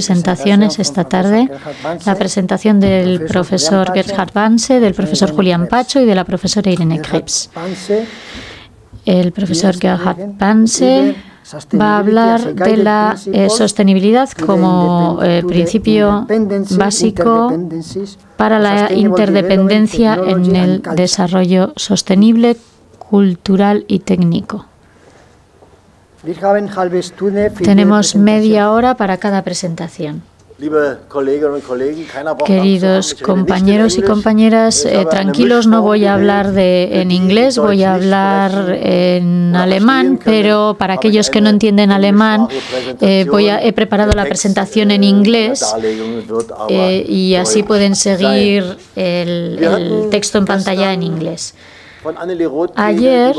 presentaciones esta tarde. La presentación del profesor Gerhard Banse, del profesor Julián Pacho y de la profesora Irene Krebs. El profesor Gerhard Banse va a hablar de la eh, sostenibilidad como eh, principio básico para la interdependencia en el desarrollo sostenible, cultural y técnico. Tenemos media hora para cada presentación. Queridos compañeros y compañeras, eh, tranquilos, no voy a hablar de, en inglés, voy a hablar en alemán, pero para aquellos que no entienden alemán, eh, voy a, he preparado la presentación en inglés eh, y así pueden seguir el texto en pantalla en inglés. Ayer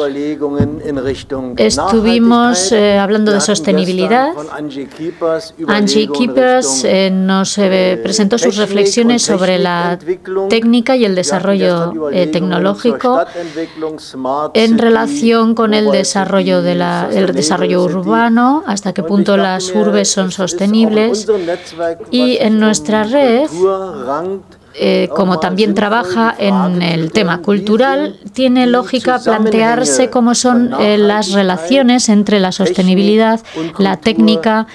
estuvimos eh, hablando de sostenibilidad. Angie Keepers eh, nos eh, presentó sus reflexiones sobre la técnica y el desarrollo tecnológico en relación con el desarrollo, de la, el desarrollo urbano, hasta qué punto las urbes son sostenibles. Y en nuestra red eh, como también trabaja en el tema cultural, tiene lógica plantearse cómo son eh, las relaciones entre la sostenibilidad, la técnica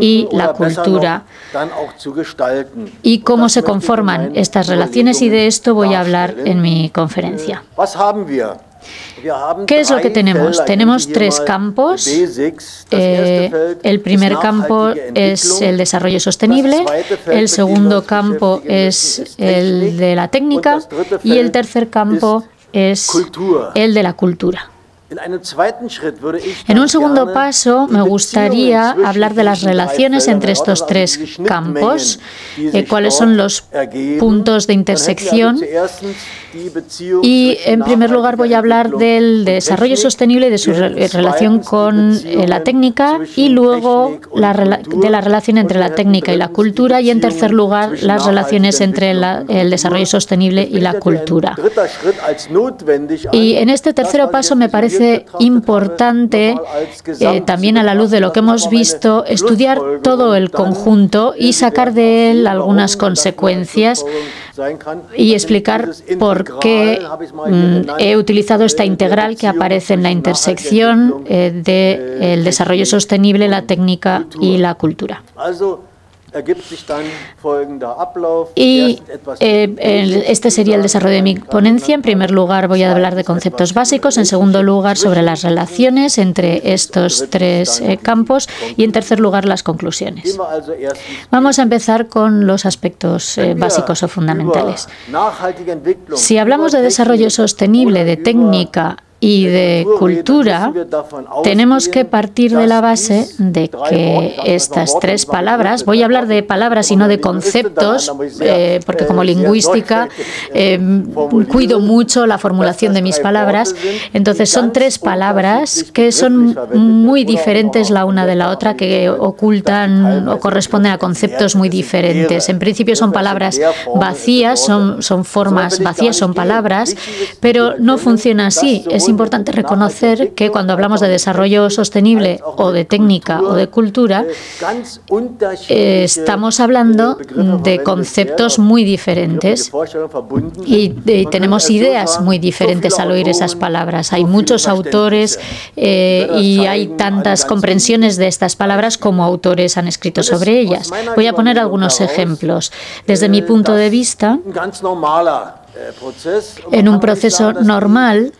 y la cultura y cómo se conforman estas relaciones. Y de esto voy a hablar en mi conferencia. ¿Qué es lo que tenemos? Tenemos tres campos. Eh, el primer campo es el desarrollo sostenible, el segundo campo es el de la técnica y el tercer campo es el de la cultura. En un segundo paso, me gustaría hablar de las relaciones entre estos tres campos, eh, cuáles son los puntos de intersección. Y en primer lugar voy a hablar del desarrollo sostenible y de su relación con eh, la técnica y luego de la relación entre la técnica y la cultura y en tercer lugar las relaciones entre el desarrollo sostenible y la cultura. Y en este tercer paso me parece importante, eh, también a la luz de lo que hemos visto, estudiar todo el conjunto y sacar de él algunas consecuencias y explicar por qué mm, he utilizado esta integral que aparece en la intersección eh, del desarrollo sostenible, la técnica y la cultura. Y eh, este sería el desarrollo de mi ponencia. En primer lugar, voy a hablar de conceptos básicos. En segundo lugar, sobre las relaciones entre estos tres eh, campos. Y en tercer lugar, las conclusiones. Vamos a empezar con los aspectos eh, básicos o fundamentales. Si hablamos de desarrollo sostenible, de técnica y de cultura, tenemos que partir de la base de que estas tres palabras, voy a hablar de palabras y no de conceptos, eh, porque como lingüística eh, cuido mucho la formulación de mis palabras, entonces son tres palabras que son muy diferentes la una de la otra, que ocultan o corresponden a conceptos muy diferentes. En principio son palabras vacías, son, son formas vacías, son palabras, pero no funciona así. Importante reconocer que cuando hablamos de desarrollo sostenible o de técnica o de cultura, eh, estamos hablando de conceptos muy diferentes y, tenemos ideas muy diferentes al oír esas palabras. Hay muchos autores eh, y hay tantas comprensiones de estas palabras como autores han escrito sobre ellas. Voy a poner algunos ejemplos. Desde mi punto de vista, en un proceso normal,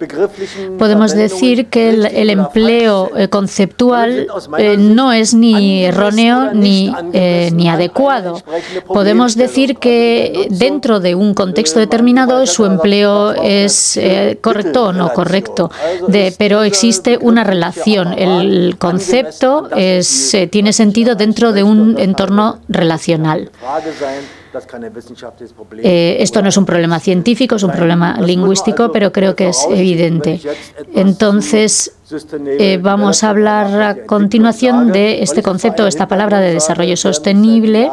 podemos decir que el, empleo eh, conceptual eh, no es ni erróneo ni, eh, ni adecuado. Podemos decir que dentro de un contexto determinado su empleo es correcto o no correcto, pero existe una relación. El concepto tiene sentido dentro de un entorno relacional. Eh, esto no es un problema científico, es un problema lingüístico, pero creo que es evidente. Entonces, eh, vamos a hablar a continuación de este concepto, esta palabra de desarrollo sostenible.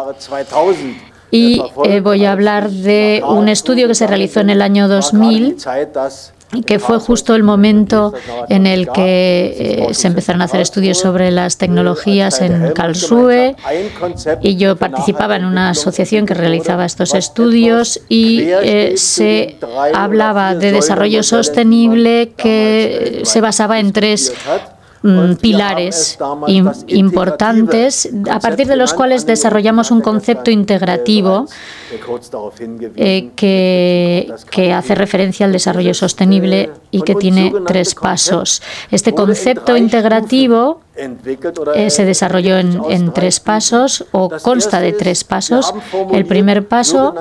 Y eh, voy a hablar de un estudio que se realizó en el año 2000 que fue justo el momento en el que eh, se empezaron a hacer estudios sobre las tecnologías en Karlsruhe. Y yo participaba en una asociación que realizaba estos estudios y eh, se hablaba de desarrollo sostenible que se basaba en tres Mm, pilares importantes a partir de los cuales desarrollamos un concepto integrativo eh, que, que hace referencia al desarrollo sostenible y que tiene tres pasos. Este concepto integrativo eh, se desarrolló en, tres pasos o consta de tres pasos. El primer paso,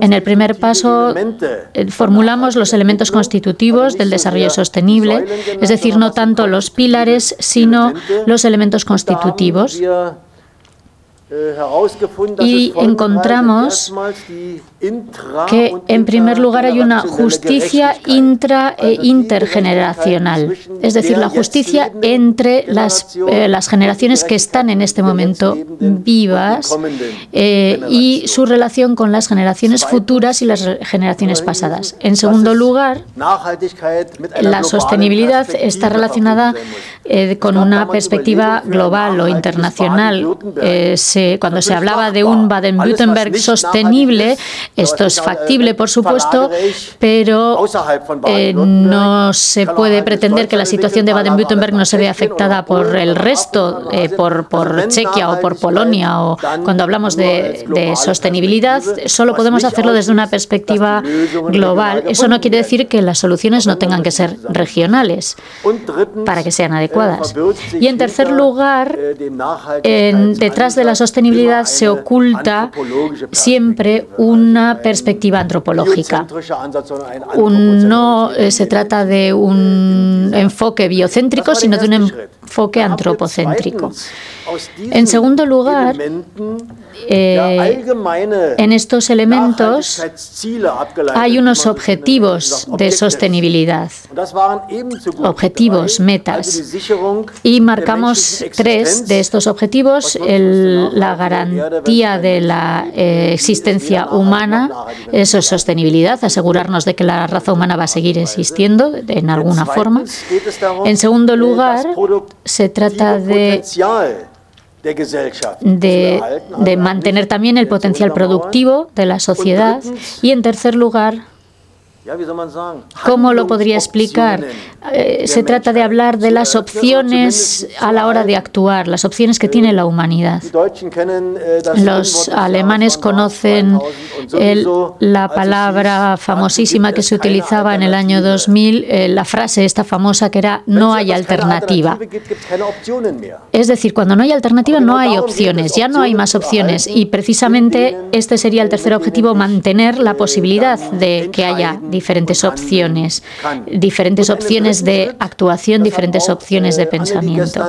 en el primer paso eh, formulamos los elementos constitutivos del desarrollo sostenible, es decir, no tanto los pilares, sino los elementos constitutivos y encontramos que, en primer lugar, hay una justicia intra e intergeneracional, es decir, la justicia entre las, eh, las generaciones que están en este momento vivas eh, y su relación con las generaciones futuras y las generaciones pasadas. En segundo lugar, la sostenibilidad está relacionada eh, con una perspectiva global o internacional. se cuando se hablaba de un Baden-Württemberg sostenible, esto es factible, por supuesto, pero eh, no se puede pretender que la situación de Baden-Württemberg no se vea afectada por el resto, eh, por, por Chequia o por Polonia. O cuando hablamos de, de sostenibilidad, solo podemos hacerlo desde una perspectiva global. Eso no quiere decir que las soluciones no tengan que ser regionales para que sean adecuadas. Y en tercer lugar, en, detrás de la sostenibilidad, sostenibilidad se oculta siempre una perspectiva antropológica. no eh, se trata de un enfoque biocéntrico, sino de un enfoque antropocéntrico. En segundo lugar, eh, en estos elementos hay unos objetivos de sostenibilidad, objetivos, metas, y marcamos tres de estos objetivos, la garantía de la eh, existencia humana, eso es sostenibilidad, asegurarnos de que la raza humana va a seguir existiendo en alguna forma. En segundo lugar, se trata de de, mantener también el potencial productivo de la sociedad. Y, en tercer lugar, ¿Cómo lo podría explicar? Eh, se trata de hablar de las opciones a la hora de actuar, las opciones que tiene la humanidad. Los alemanes conocen la palabra famosísima que se utilizaba en el año 2000, eh, la frase esta famosa que era no hay alternativa. Es decir, cuando no hay alternativa no hay opciones, ya no hay más opciones y precisamente este sería el tercer objetivo, mantener la posibilidad de que haya diferentes opciones, diferentes opciones de actuación, diferentes opciones de pensamiento.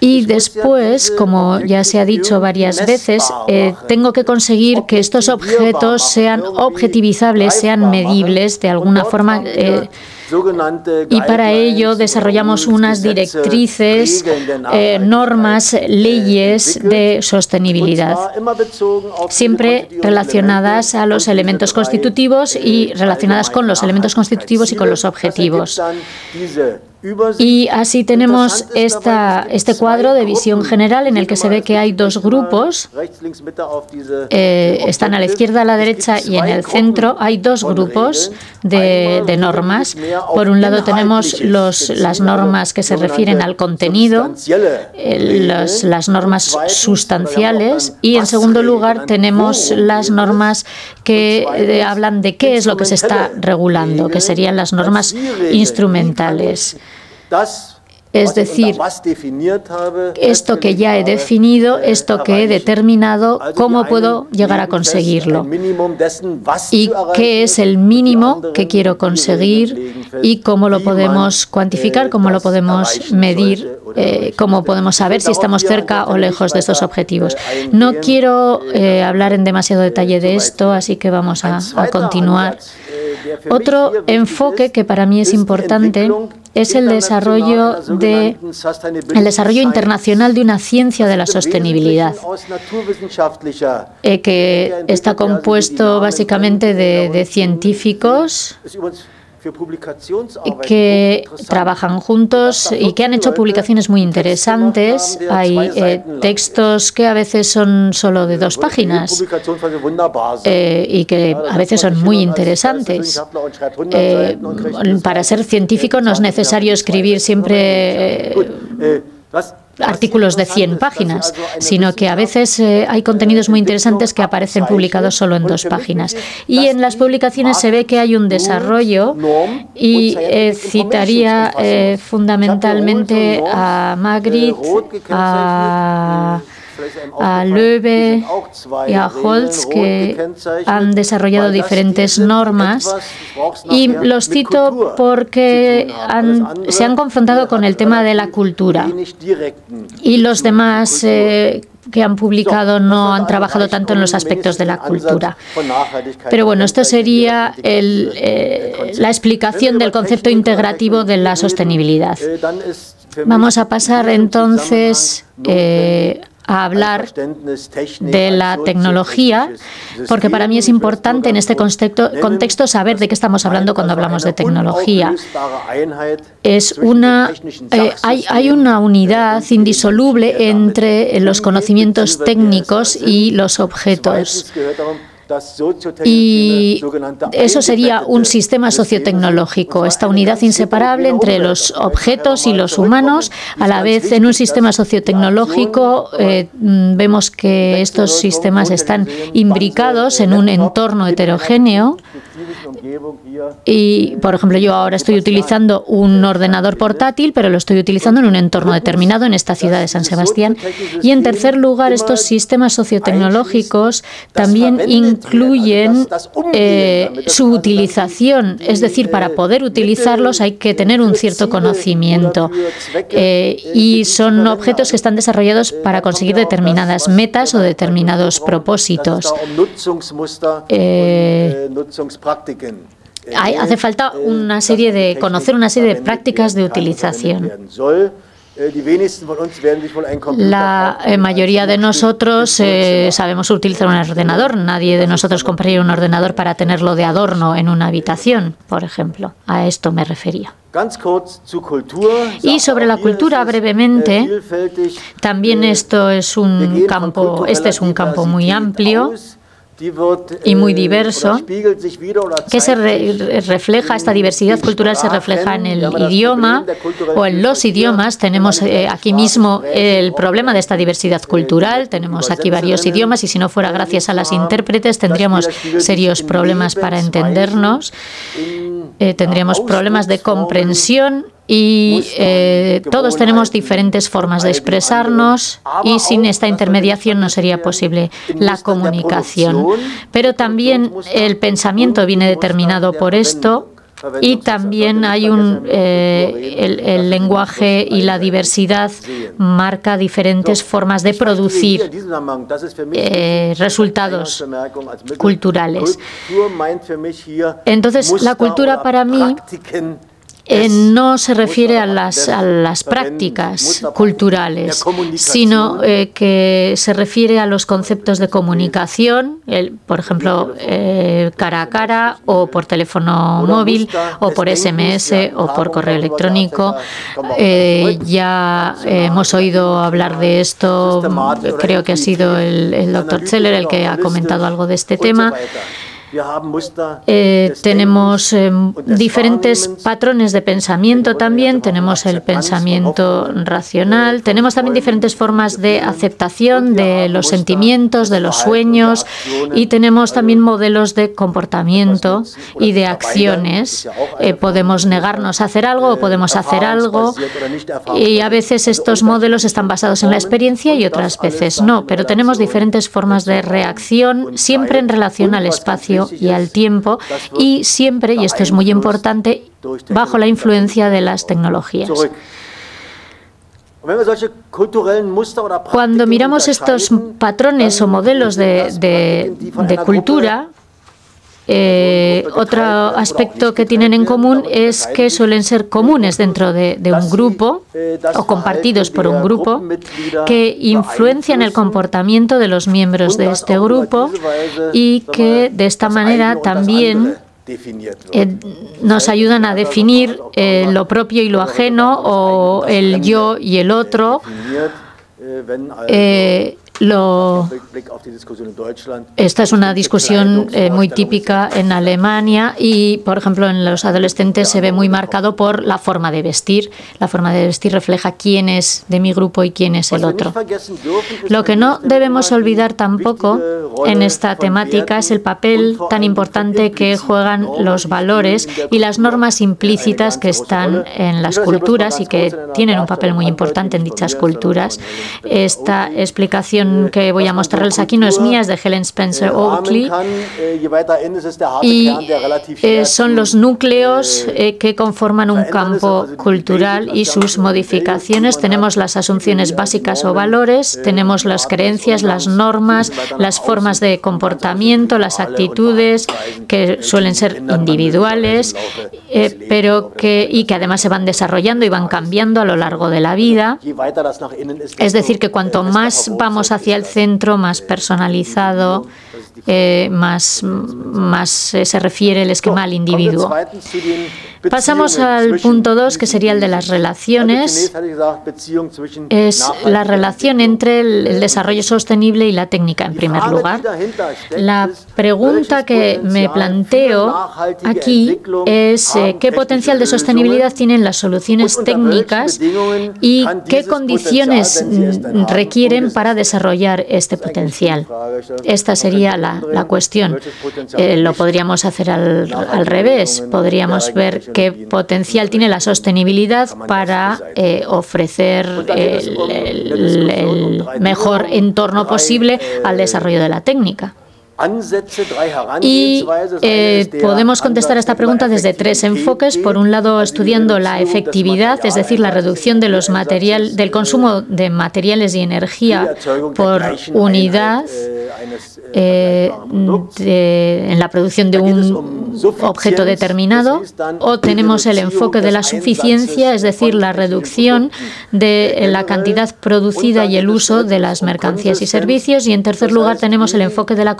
Y después, como ya se ha dicho varias veces, eh, tengo que conseguir que estos objetos sean objetivizables, sean medibles de alguna forma. Eh, y para ello desarrollamos unas directrices, eh, normas, leyes de sostenibilidad, siempre relacionadas a los elementos constitutivos y relacionadas con los elementos constitutivos y con los objetivos. Y así tenemos esta, este cuadro de visión general en el que se ve que hay dos grupos, eh, están a la izquierda, a la derecha y en el centro hay dos grupos de, normas. Por un lado tenemos los, las normas que se refieren al contenido, eh, las normas sustanciales y en segundo lugar tenemos las normas que eh, hablan de qué es lo que se está regulando, que serían las normas instrumentales. Es decir, esto que ya he definido, esto que he determinado, cómo puedo llegar a conseguirlo y qué es el mínimo que quiero conseguir y cómo lo podemos cuantificar, cómo lo podemos medir, eh, cómo podemos saber si estamos cerca o lejos de estos objetivos. No quiero eh, hablar en demasiado detalle de esto, así que vamos a continuar. Otro enfoque que para mí es importante es el desarrollo, de, el desarrollo internacional de una ciencia de la sostenibilidad, eh, que está compuesto básicamente de, científicos que trabajan juntos y que han hecho publicaciones muy interesantes. Hay eh, textos que a veces son solo de dos páginas eh, y que a veces son muy interesantes. Eh, para ser científico no es necesario escribir siempre artículos de 100 páginas, sino que a veces eh, hay contenidos muy interesantes que aparecen publicados solo en dos páginas. Y en las publicaciones se ve que hay un desarrollo y eh, citaría eh, fundamentalmente a Magritte, a a Löwe y a Holz, que han desarrollado diferentes normas. Y los cito porque se han confrontado con el tema de la cultura. Y los demás eh, que han publicado no han trabajado tanto en los aspectos de la cultura. Pero bueno, esto sería eh, la explicación del concepto integrativo de la sostenibilidad. Vamos a pasar entonces eh, a hablar de la tecnología, porque para mí es importante en este contexto, saber de qué estamos hablando cuando hablamos de tecnología. Es una, eh, hay, hay una unidad indisoluble entre los conocimientos técnicos y los objetos. Y eso sería un sistema sociotecnológico, esta unidad inseparable entre los objetos y los humanos. A la vez, en un sistema sociotecnológico eh, mm, vemos que estos sistemas están imbricados en un entorno heterogéneo. Y, por ejemplo, yo ahora estoy utilizando un ordenador portátil, pero lo estoy utilizando en un entorno determinado en esta ciudad de San Sebastián. Y, en tercer lugar, estos sistemas sociotecnológicos también incluyen eh, su utilización. Es decir, para poder utilizarlos hay que tener un cierto conocimiento. Eh, y son objetos que están desarrollados para conseguir determinadas metas o determinados propósitos. Eh, hace falta una serie de conocer una serie de prácticas de utilización. La eh, mayoría de nosotros eh, sabemos utilizar un ordenador. Nadie de nosotros compraría un ordenador para tenerlo de adorno en una habitación, por ejemplo. A esto me refería. Y sobre la cultura brevemente, también esto es un campo, este es un campo muy amplio y muy diverso, que se refleja, esta diversidad cultural se refleja en el idioma o en los idiomas. Tenemos eh, aquí mismo el problema de esta diversidad cultural, tenemos aquí varios idiomas y si no fuera gracias a las intérpretes tendríamos serios problemas para entendernos, eh, tendríamos problemas de comprensión y eh, todos tenemos diferentes formas de expresarnos y sin esta intermediación no sería posible la comunicación. Pero también el pensamiento viene determinado por esto y también hay un eh, el, lenguaje y la diversidad marca diferentes formas de producir eh, resultados culturales. Entonces, la cultura para mí eh, no se refiere a las, a las prácticas culturales, sino eh, que se refiere a los conceptos de comunicación, por ejemplo, eh, cara a cara o por teléfono móvil o por SMS o por correo electrónico. ya hemos oído hablar de esto, creo que ha sido el, el doctor Zeller el que ha comentado algo de este tema. Eh, tenemos eh, diferentes patrones de pensamiento también, tenemos el pensamiento racional, tenemos también diferentes formas de aceptación de los sentimientos, de los sueños y tenemos también modelos de comportamiento y de acciones. Eh, podemos negarnos a hacer algo o podemos hacer algo. y a veces estos modelos están basados en la experiencia y otras veces no, pero tenemos diferentes formas de reacción siempre en relación al espacio y al tiempo y siempre, y esto es muy importante, bajo la influencia de las tecnologías. Cuando miramos estos patrones o modelos de, cultura, eh, otro aspecto que tienen en común es que suelen ser comunes dentro de, un grupo o compartidos por un grupo que influencian el comportamiento de los miembros de este grupo y que de esta manera también eh, nos ayudan a definir eh, lo propio y lo ajeno o el yo y el otro. Esta es una discusión eh, muy típica en Alemania y, por ejemplo, en los adolescentes se ve muy marcado por la forma de vestir. La forma de vestir refleja quién es de mi grupo y quién es el otro. Lo que no debemos olvidar tampoco en esta temática es el papel tan importante que juegan los valores y las normas implícitas que están en las culturas y que tienen un papel muy importante en dichas culturas. Esta explicación que voy a mostrarles aquí no es mía, es de Helen Spencer Oakley. Y eh, son los núcleos eh, que conforman un campo cultural y sus modificaciones. Tenemos las asunciones básicas o valores, tenemos las creencias, las normas, las formas de comportamiento, las actitudes que suelen ser individuales, eh, pero que y que además se van desarrollando y van cambiando a lo largo de la vida. Es decir, que cuanto más vamos hacia el centro, más personalizado, eh, más, más eh, se refiere el esquema al individuo. Pasamos al punto 2, que sería el de las relaciones. Es la relación entre el, desarrollo sostenible y la técnica, en primer lugar. La pregunta que me planteo aquí es eh, qué potencial de sostenibilidad tienen las soluciones técnicas y qué condiciones requieren para desarrollar este potencial. Esta sería la, cuestión. Eh, lo podríamos hacer al, al revés. Podríamos ver qué potencial tiene la sostenibilidad para eh, ofrecer el mejor entorno posible al desarrollo de la técnica. Y eh, podemos contestar a esta pregunta desde tres enfoques. Por un lado, estudiando la efectividad, es decir, la reducción de los material, del consumo de materiales y energía por unidad eh, en la producción de un objeto determinado. O tenemos el enfoque de la suficiencia, es decir, la reducción de la cantidad producida y el uso de las mercancías y servicios. Y en tercer lugar, tenemos el enfoque de la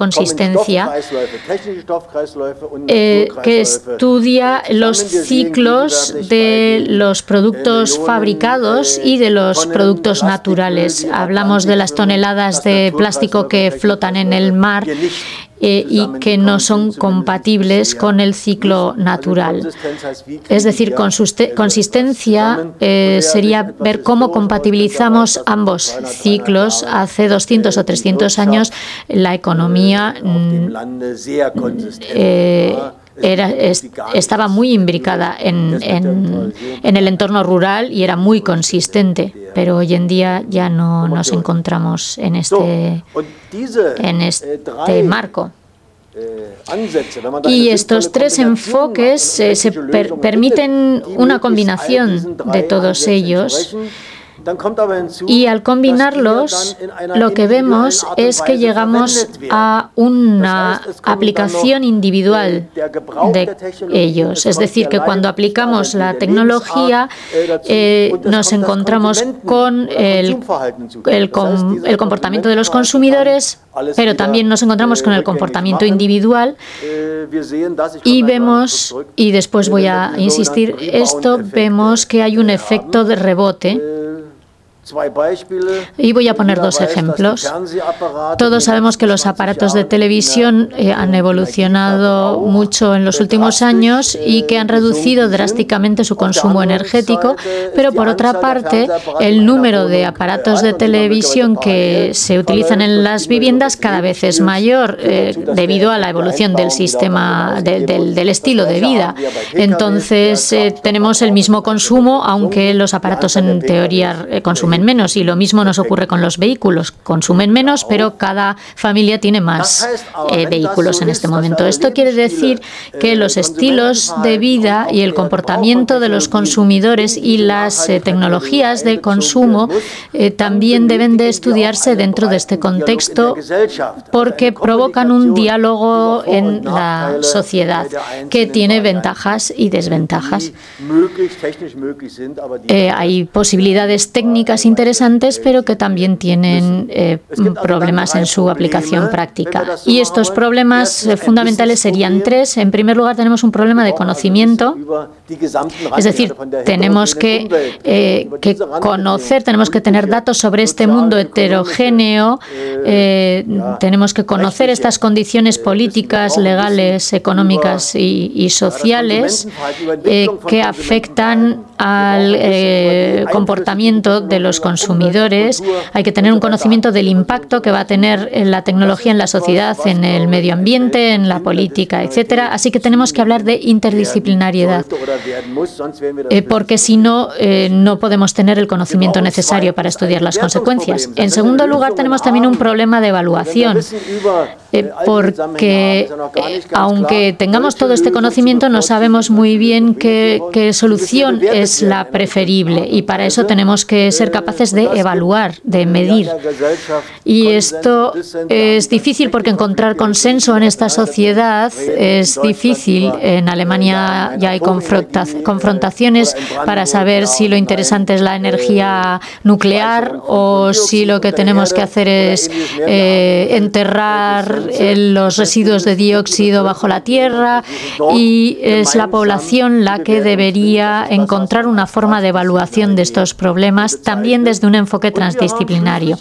eh, que estudia los ciclos de los productos fabricados y de los productos naturales. Hablamos de las toneladas de plástico que flotan en el mar eh, y que no son compatibles con el ciclo natural. Es decir, consistencia eh, sería ver cómo compatibilizamos ambos ciclos. Hace 200 o 300 años la economía mm, eh, era, estaba muy imbricada en, en, el entorno rural y era muy consistente, pero hoy en día ya no nos encontramos en este, en este marco. Y estos tres enfoques eh, se permiten una combinación de todos ellos y al combinarlos, lo que vemos es que llegamos a una aplicación individual de ellos. Es decir, que cuando aplicamos la tecnología, eh, nos encontramos con el, el, el comportamiento de los consumidores, pero también nos encontramos con el comportamiento individual. Y vemos, y después voy a insistir esto, vemos que hay un efecto de rebote y voy a poner dos ejemplos. Todos sabemos que los aparatos de televisión eh, han evolucionado mucho en los últimos años y que han reducido drásticamente su consumo energético, pero por otra parte, el número de aparatos de televisión que se utilizan en las viviendas cada vez es mayor eh, debido a la evolución del sistema, del estilo de vida. Entonces, eh, tenemos el mismo consumo, aunque los aparatos en teoría consumen menos y lo mismo nos ocurre con los vehículos. Consumen menos, pero cada familia tiene más eh, vehículos en este momento. Esto quiere decir que los estilos de vida y el comportamiento de los consumidores y las eh, tecnologías de consumo eh, también deben de estudiarse dentro de este contexto porque provocan un diálogo en la sociedad que tiene ventajas y desventajas. hay posibilidades técnicas interesantes, pero que también tienen eh, problemas en su aplicación práctica. Y estos problemas eh, fundamentales serían tres. En primer lugar, tenemos un problema de conocimiento, es decir, tenemos que, eh, que conocer, tenemos que tener datos sobre este mundo heterogéneo, tenemos que conocer estas condiciones políticas, legales, económicas y, sociales que afectan al comportamiento de los consumidores, hay que tener un conocimiento del impacto que va a tener la tecnología en la sociedad, en el medio ambiente, en la política, etcétera. Así que tenemos que hablar de interdisciplinariedad, eh, porque si no, eh, no podemos tener el conocimiento necesario para estudiar las consecuencias. En segundo lugar, tenemos también un problema de evaluación, eh, porque aunque tengamos todo este conocimiento, no sabemos muy bien qué, qué solución es la preferible y para eso tenemos que ser capaces de evaluar, de medir. Y esto es difícil porque encontrar consenso en esta sociedad es difícil. En Alemania ya hay confrontaciones para saber si lo interesante es la energía nuclear o si lo que tenemos que hacer es eh, enterrar los residuos de dióxido bajo la tierra y es la población la que debería encontrar una forma de evaluación de estos problemas también desde un enfoque transdisciplinario.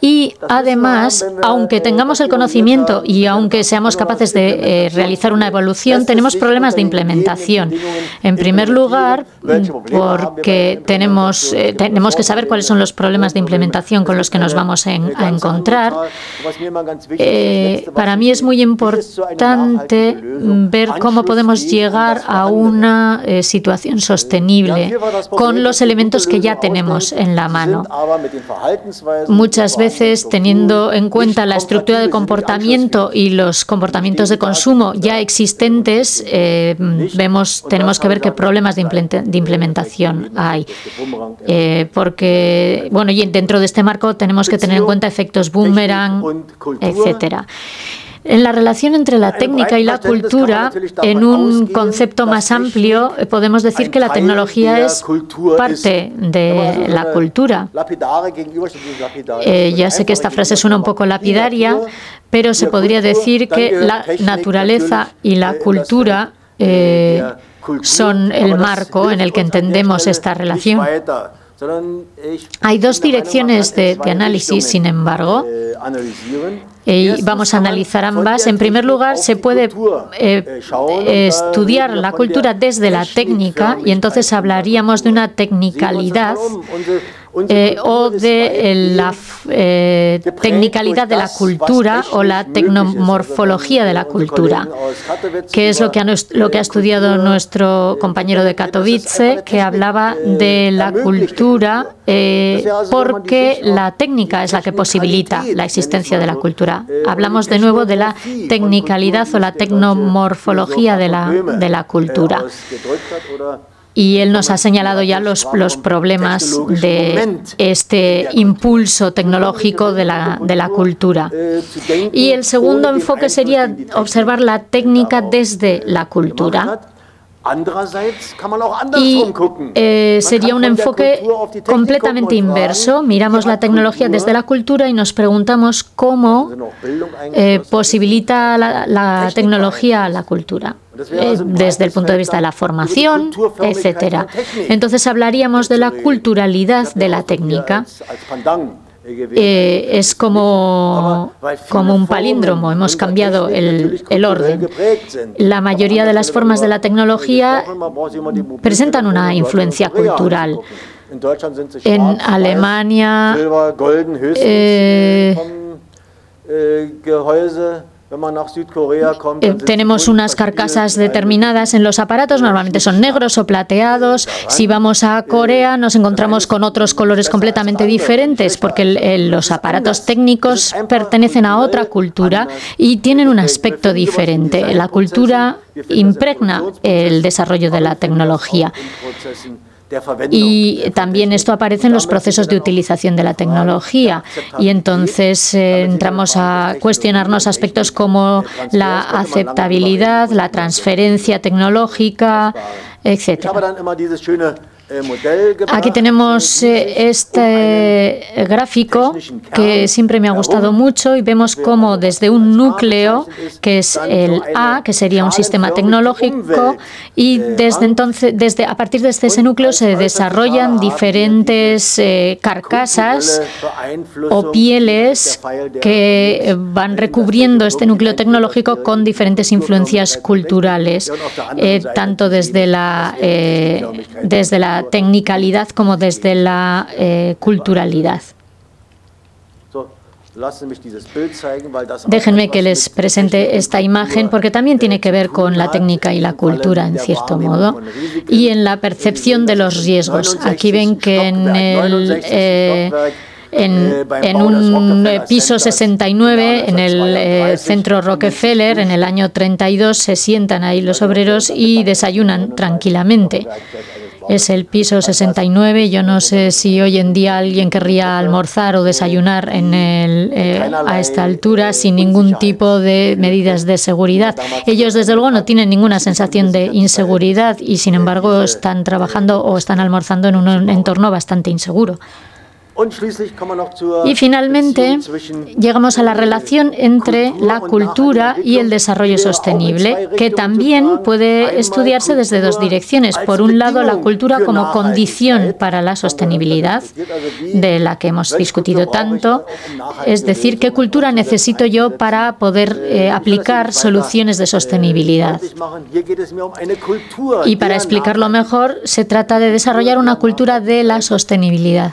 Y además, aunque tengamos el conocimiento y aunque seamos capaces de eh, realizar una evolución, tenemos problemas de implementación. En primer lugar, porque tenemos, eh, tenemos que saber cuáles son los problemas de implementación con los que nos vamos a encontrar. Eh, para mí es muy importante ver cómo podemos llegar a una situación sostenible con los elementos que ya tenemos en la mano. Muchas veces, teniendo en cuenta la estructura de comportamiento y los comportamientos de consumo ya existentes, eh, vemos, tenemos que ver qué problemas de, implementación hay. Eh, porque, bueno, y dentro de este marco tenemos que tener en cuenta efectos boomerang, etcétera. En la relación entre la técnica y la cultura, en un concepto más amplio, eh, podemos decir que la tecnología es parte de la cultura. Eh, ya sé que esta frase suena un poco lapidaria, pero se podría decir que la naturaleza y la cultura eh, son el marco en el que entendemos esta relación. Hay dos direcciones de, análisis, sin embargo, y vamos a analizar ambas. En primer lugar, se puede eh, estudiar la cultura desde la técnica y entonces hablaríamos de una tecnicalidad eh, o de la eh, tecnicalidad de la cultura o la tecnomorfología de la cultura, que es lo que, ha, lo que ha estudiado nuestro compañero de Katowice, que hablaba de la cultura eh, porque la técnica es la que posibilita la existencia de la cultura. Hablamos de nuevo de la tecnicalidad o la tecnomorfología de la, de la cultura y él nos ha señalado ya los, los problemas de este impulso tecnológico de la, de la cultura. Y el segundo enfoque sería observar la técnica desde la cultura. Y eh, sería un enfoque completamente inverso. Miramos la tecnología desde la cultura y nos preguntamos cómo eh, posibilita la, la tecnología la cultura. Eh, desde el punto de vista de la formación, etcétera. Entonces hablaríamos de la culturalidad de la técnica. Eh, es como, un palíndromo, hemos cambiado el, el, orden. La mayoría de las formas de la tecnología presentan una influencia cultural. En Alemania, eh, eh, tenemos unas carcasas determinadas en los aparatos, normalmente son negros o plateados. Si vamos a Corea nos encontramos con otros colores completamente diferentes porque los aparatos técnicos pertenecen a otra cultura y tienen un aspecto diferente. La cultura impregna el desarrollo de la tecnología. Y también esto aparece en los procesos de utilización de la tecnología. Y entonces eh, entramos a cuestionarnos aspectos como la aceptabilidad, la transferencia tecnológica, etc. Aquí tenemos eh, este gráfico que siempre me ha gustado mucho y vemos cómo desde un núcleo, que es el A, que sería un sistema tecnológico, y desde entonces, desde a partir de ese núcleo se desarrollan diferentes eh, carcasas o pieles que van recubriendo este núcleo tecnológico con diferentes influencias culturales, eh, tanto desde la desde la tecnicalidad como desde la eh, culturalidad. Déjenme que les presente esta imagen porque también tiene que ver con la técnica y la cultura en cierto modo y en la percepción de los riesgos. Aquí ven que en el eh, en, en, un piso 69 en el centro Rockefeller. En el año 32 se sientan ahí los obreros y desayunan tranquilamente. es el piso 69. Yo no sé si hoy en día alguien querría almorzar o desayunar en el, eh, a esta altura sin ningún tipo de medidas de seguridad. Ellos, desde luego, no tienen ninguna sensación de inseguridad y, sin embargo, están trabajando o están almorzando en un entorno bastante inseguro. Y finalmente llegamos a la relación entre la cultura y el desarrollo sostenible, que también puede estudiarse desde dos direcciones. Por un lado, la cultura como condición para la sostenibilidad, de la que hemos discutido tanto, es decir, qué cultura necesito yo para poder eh, aplicar soluciones de sostenibilidad. Y para explicarlo mejor, se trata de desarrollar una cultura de la sostenibilidad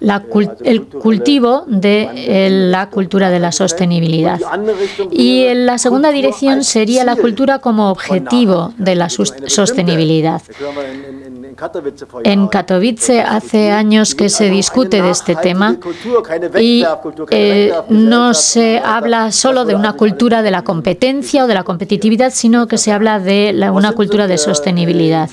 el cultivo de la cultura de la sostenibilidad. Y en la segunda dirección sería la cultura como objetivo de la sostenibilidad. En Katowice hace años que se discute de este tema y eh, no se habla solo de una cultura de la competencia o de la competitividad, sino que se habla de una cultura de sostenibilidad.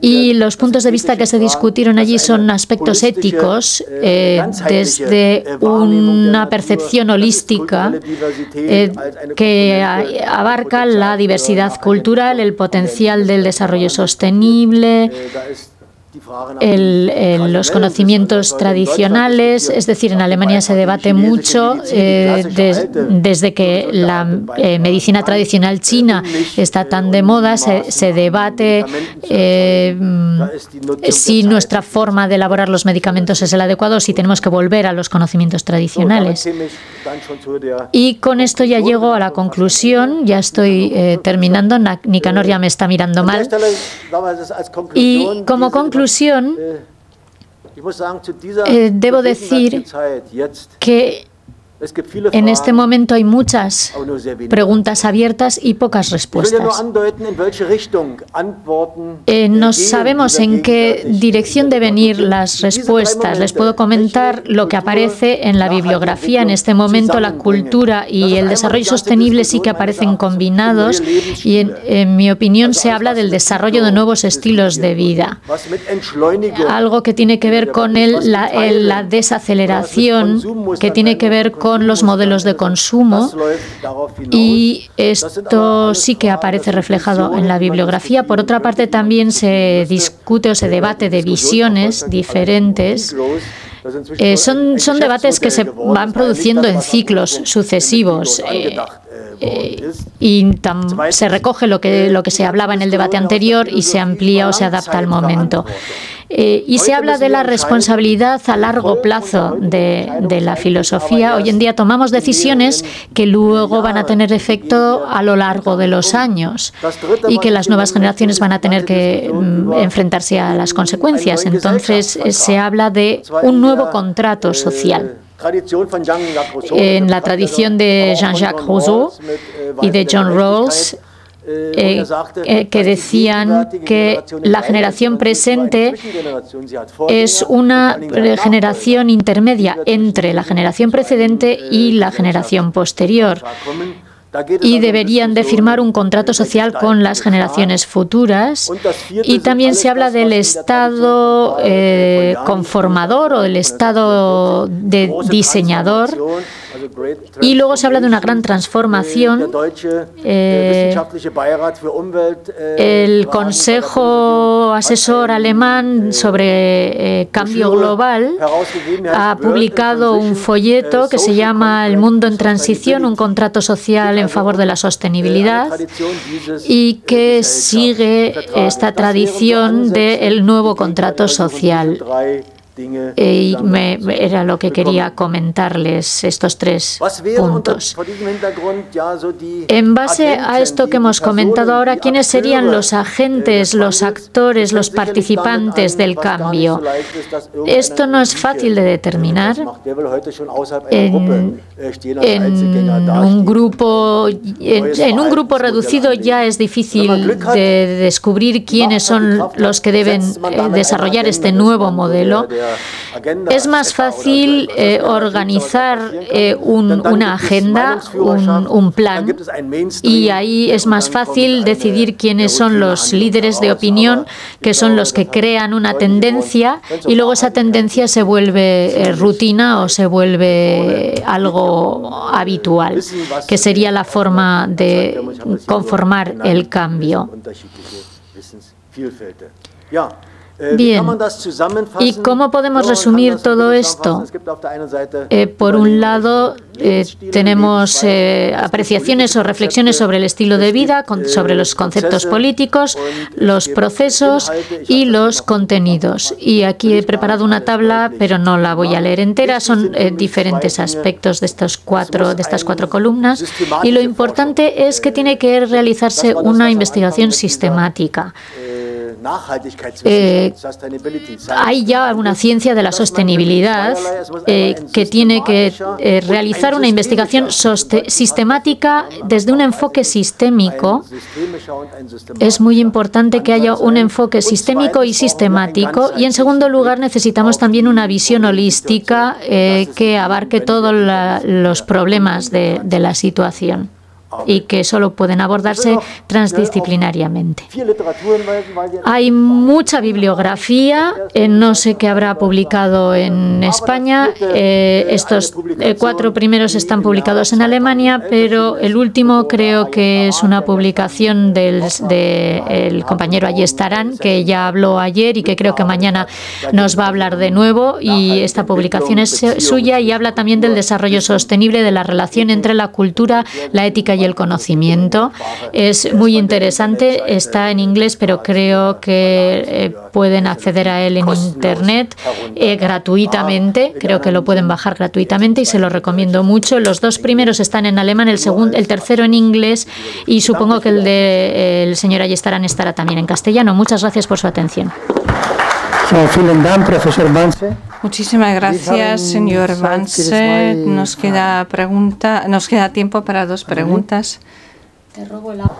Y los puntos de vista que se discutieron allí son aspectos éticos eh, desde una percepción holística eh, que abarca la diversidad cultural, el potencial del desarrollo sostenible, el, los conocimientos tradicionales, es decir, en Alemania se debate mucho eh, desde que la eh, medicina tradicional china está tan de moda, se, debate eh, si nuestra forma de elaborar los medicamentos es el adecuado, si tenemos que volver a los conocimientos tradicionales. Y con esto ya llego a la conclusión, ya estoy terminando, Nicanor ya me está mirando mal. Y como conclusión, eh, debo decir que en este momento hay muchas preguntas abiertas y pocas respuestas. Eh, no sabemos en qué dirección deben ir las respuestas. Les puedo comentar lo que aparece en la bibliografía. En este momento la cultura y el desarrollo sostenible sí que aparecen combinados y en, mi opinión se habla del desarrollo de nuevos estilos de vida. Algo que tiene que ver con la, la desaceleración, que tiene que ver con con los modelos de consumo y esto sí que aparece reflejado en la bibliografía. Por otra parte, también se discute o se debate de visiones diferentes. Eh, son, son debates que se van produciendo en ciclos sucesivos. Eh, eh, y se recoge lo que, lo que se hablaba en el debate anterior y se amplía o se adapta al momento. Eh, y se habla de la responsabilidad a largo plazo de, la filosofía. Hoy en día tomamos decisiones que luego van a tener efecto a lo largo de los años y que las nuevas generaciones van a tener que mm, enfrentarse a las consecuencias. Entonces se habla de un nuevo contrato social. En la tradición de Jean-Jacques Rousseau y de John Rawls, eh, eh, que decían que la generación presente es una generación intermedia entre la generación precedente y la generación posterior. y deberían de firmar un contrato social con las generaciones futuras. Y también se habla del Estado eh, conformador o del Estado de diseñador y luego se habla de una gran transformación. Eh, el Consejo Asesor Alemán sobre eh, Cambio Global ha publicado un folleto que se llama El mundo en transición, un contrato social en favor de la sostenibilidad y que sigue esta tradición del nuevo contrato social. Y me, era lo que quería comentarles, estos tres puntos. En base a esto que hemos comentado ahora, ¿quiénes serían los agentes, los actores, los participantes del cambio? Esto no es fácil de determinar. En, un grupo, en un grupo reducido ya es difícil de descubrir quiénes son los que deben eh, desarrollar este nuevo modelo es más fácil eh, organizar eh, una agenda, un, plan, y ahí es más fácil decidir quiénes son los líderes de opinión, que son los que crean una tendencia, y luego esa tendencia se vuelve eh, rutina o se vuelve algo habitual, que sería la forma de conformar el cambio. Eh, Bien, ¿y cómo podemos resumir todo esto? Eh, por un lado, eh, tenemos apreciaciones o reflexiones sobre el estilo de vida, sobre los conceptos políticos, los procesos y los contenidos. Y aquí he preparado una tabla, pero no la voy a leer entera. Son diferentes aspectos de, estos cuatro, de estas cuatro columnas. Y lo importante es que tiene que realizarse una investigación sistemática. Eh, hay ya una ciencia de la sostenibilidad eh, que tiene que eh, realizar una investigación sistemática desde un enfoque sistémico. Es muy importante que haya un enfoque sistémico y sistemático. Y en segundo lugar, necesitamos también una visión holística que abarque todos los problemas de la situación y que solo pueden abordarse transdisciplinariamente. Hay mucha bibliografía, eh, no sé qué habrá publicado en España. Eh, estos eh, cuatro primeros están publicados en Alemania, pero el último creo que es una publicación del de compañero Ayestarán, que ya habló ayer y que creo que mañana nos va a hablar de nuevo. Y esta publicación es suya y habla también del desarrollo sostenible, de la relación entre la cultura, la ética y el conocimiento. Es muy interesante, está en inglés, pero creo que eh, pueden acceder a él en Internet eh, gratuitamente. Creo que lo pueden bajar gratuitamente y se lo recomiendo mucho. Los dos primeros están en alemán, el, segundo, el tercero en inglés y supongo que el del señor Ayestarán estará también en castellano. Muchas gracias por su atención. Muchísimas gracias, señor Vance. Nos queda pregunta, nos queda tiempo para dos preguntas. Te robo la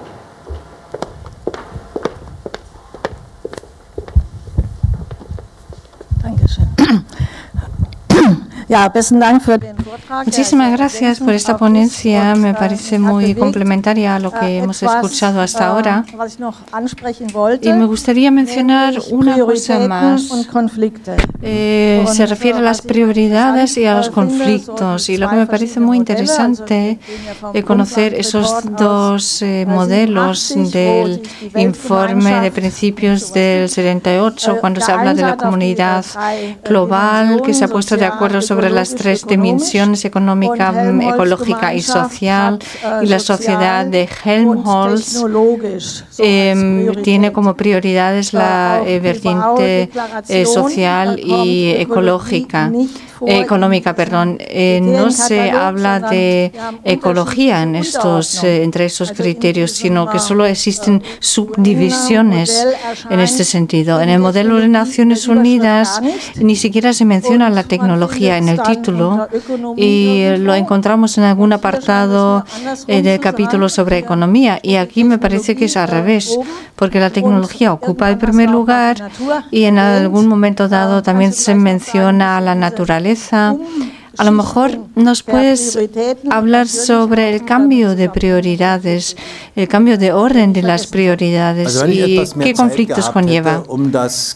Muchísimas gracias por esta ponencia. Me parece muy complementaria a lo que hemos escuchado hasta ahora. Y me gustaría mencionar una cosa más. Eh, se refiere a las prioridades y a los conflictos. Y lo que me parece muy interesante es conocer esos dos eh, modelos del informe de principios del 78, cuando se habla de la comunidad global que se ha puesto de acuerdo sobre sobre las tres dimensiones económica, ecológica y social y la sociedad de Helmholtz tiene como prioridades la eh, vertiente eh, social y ecológica económica, perdón. Eh, no se habla de ecología en estos, eh, entre estos criterios, sino que solo existen subdivisiones en este sentido. En el modelo de Naciones Unidas ni siquiera se menciona la tecnología en el título y lo encontramos en algún apartado eh, del capítulo sobre economía. Y aquí me parece que es al revés, porque la tecnología ocupa el primer lugar y en algún momento dado también se menciona la naturaleza A lo mejor nos puedes hablar sobre el cambio de prioridades, el cambio de orden de las prioridades y qué conflictos conlleva.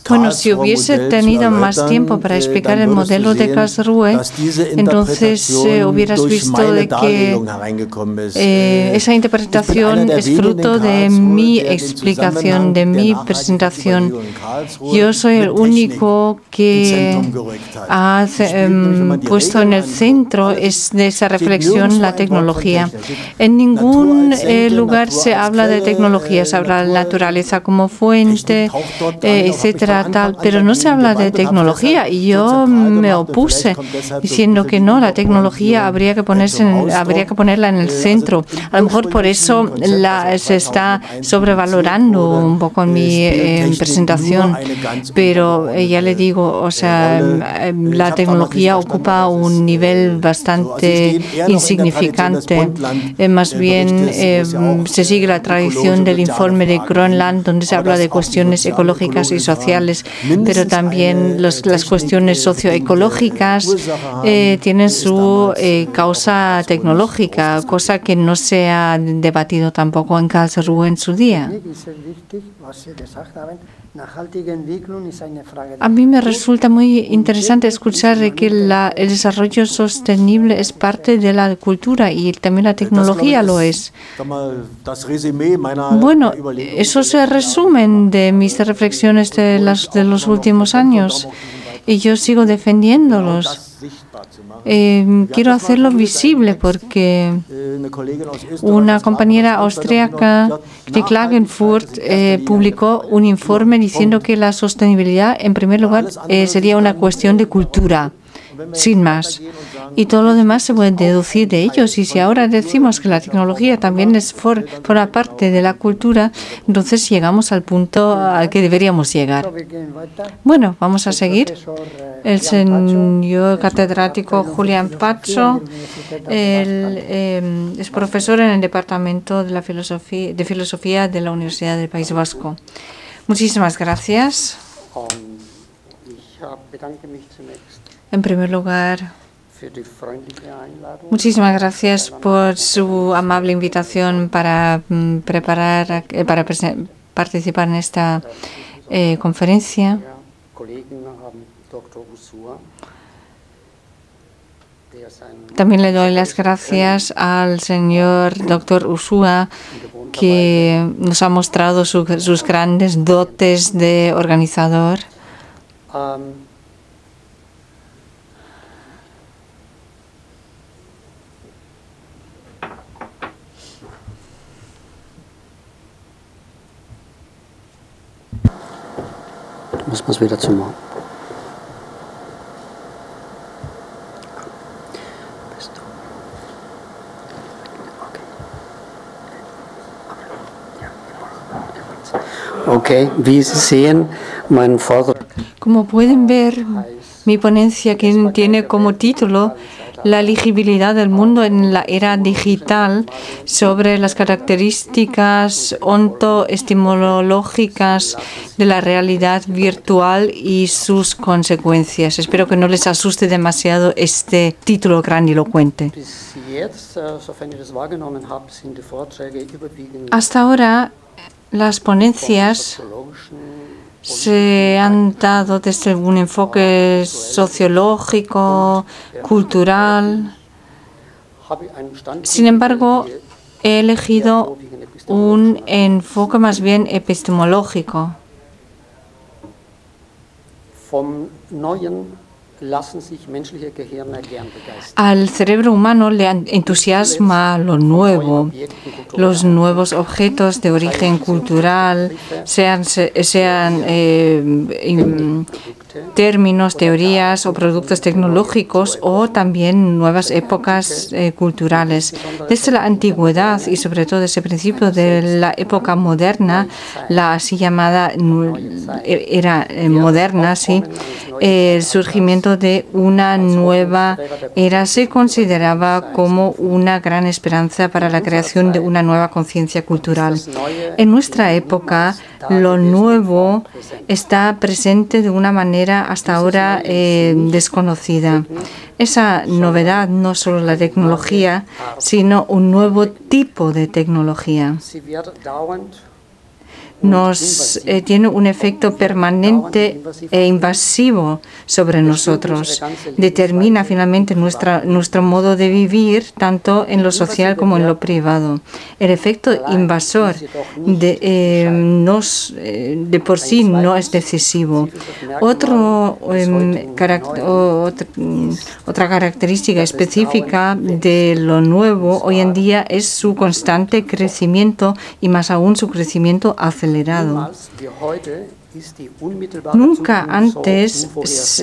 Bueno, si hubiese tenido más tiempo para explicar el modelo de Karlsruhe, entonces eh, hubieras visto de que eh, esa interpretación es fruto de mi explicación, de mi presentación. Yo soy el único que ha em, puesto en el centro es de esa reflexión la tecnología. En ningún eh, lugar se habla de tecnología, se habla de naturaleza como fuente, eh, etcétera, tal, pero no se habla de tecnología. Y yo me opuse diciendo que no, la tecnología habría que ponerse, habría que ponerla en el centro. A lo mejor por eso la, se está sobrevalorando un poco en mi eh, presentación, pero ya le digo, o sea, la tecnología ocupa un nivel bastante insignificante. Eh, más bien eh, se sigue la tradición del informe de Groenland, donde se habla de cuestiones ecológicas y sociales, pero también las cuestiones socioecológicas eh, tienen su causa tecnológica, cosa que no se ha debatido tampoco en Karlsruhe en su día. A mí me resulta muy interesante escuchar que el desarrollo sostenible es parte de la cultura y también la tecnología lo es. Bueno, eso es el resumen de mis reflexiones de, las, de los últimos años. Y yo sigo defendiéndolos. Eh, quiero hacerlo visible porque una compañera austríaca de Klagenfurt eh, publicó un informe diciendo que la sostenibilidad, en primer lugar, eh, sería una cuestión de cultura sin más. Y todo lo demás se puede deducir de ellos. Y si ahora decimos que la tecnología también es for, forma parte de la cultura, entonces llegamos al punto al que deberíamos llegar. Bueno, vamos a seguir. El señor catedrático Julián Pacho em, es profesor en el Departamento de, la filosofía, de Filosofía de la Universidad del País Vasco. Muchísimas gracias. En primer lugar, muchísimas gracias por su amable invitación para mm, preparar, eh, para participar en esta eh, conferencia. También le doy las gracias al señor doctor Usua que nos ha mostrado sus grandes dotes de organizador. Um, muss man es wieder zumachen. Okay, wie Sie sehen, mein Vortrag. Como pueden ver, mi ponencia que tiene como título la legibilidad del mundo en la era digital sobre las características ontoestimológicas de la realidad virtual y sus consecuencias. Espero que no les asuste demasiado este título grandilocuente. Hasta ahora, las ponencias se han dado desde un enfoque sociológico, cultural. Sin embargo, he elegido un enfoque más bien epistemológico. Al cerebro humano le entusiasma lo nuevo, los nuevos objetos de origen cultural, sean, sean eh, términos, teorías o productos tecnológicos o también nuevas épocas eh, culturales. Desde la antigüedad y sobre todo desde el principio de la época moderna, la así llamada era eh, moderna, sí, el surgimiento de una nueva era se consideraba como una gran esperanza para la creación de una nueva conciencia cultural. En nuestra época, lo nuevo está presente de una manera hasta ahora eh, desconocida. Esa novedad no solo la tecnología, sino un nuevo tipo de tecnología nos eh, tiene un efecto permanente e invasivo sobre nosotros. Determina finalmente nuestra, nuestro modo de vivir, tanto en lo social como en lo privado. El efecto invasor de, eh, nos, eh, de por sí no es decisivo. Otro, em, otra característica específica de lo nuevo hoy en día es su constante crecimiento y más aún su crecimiento acelerado Nunca antes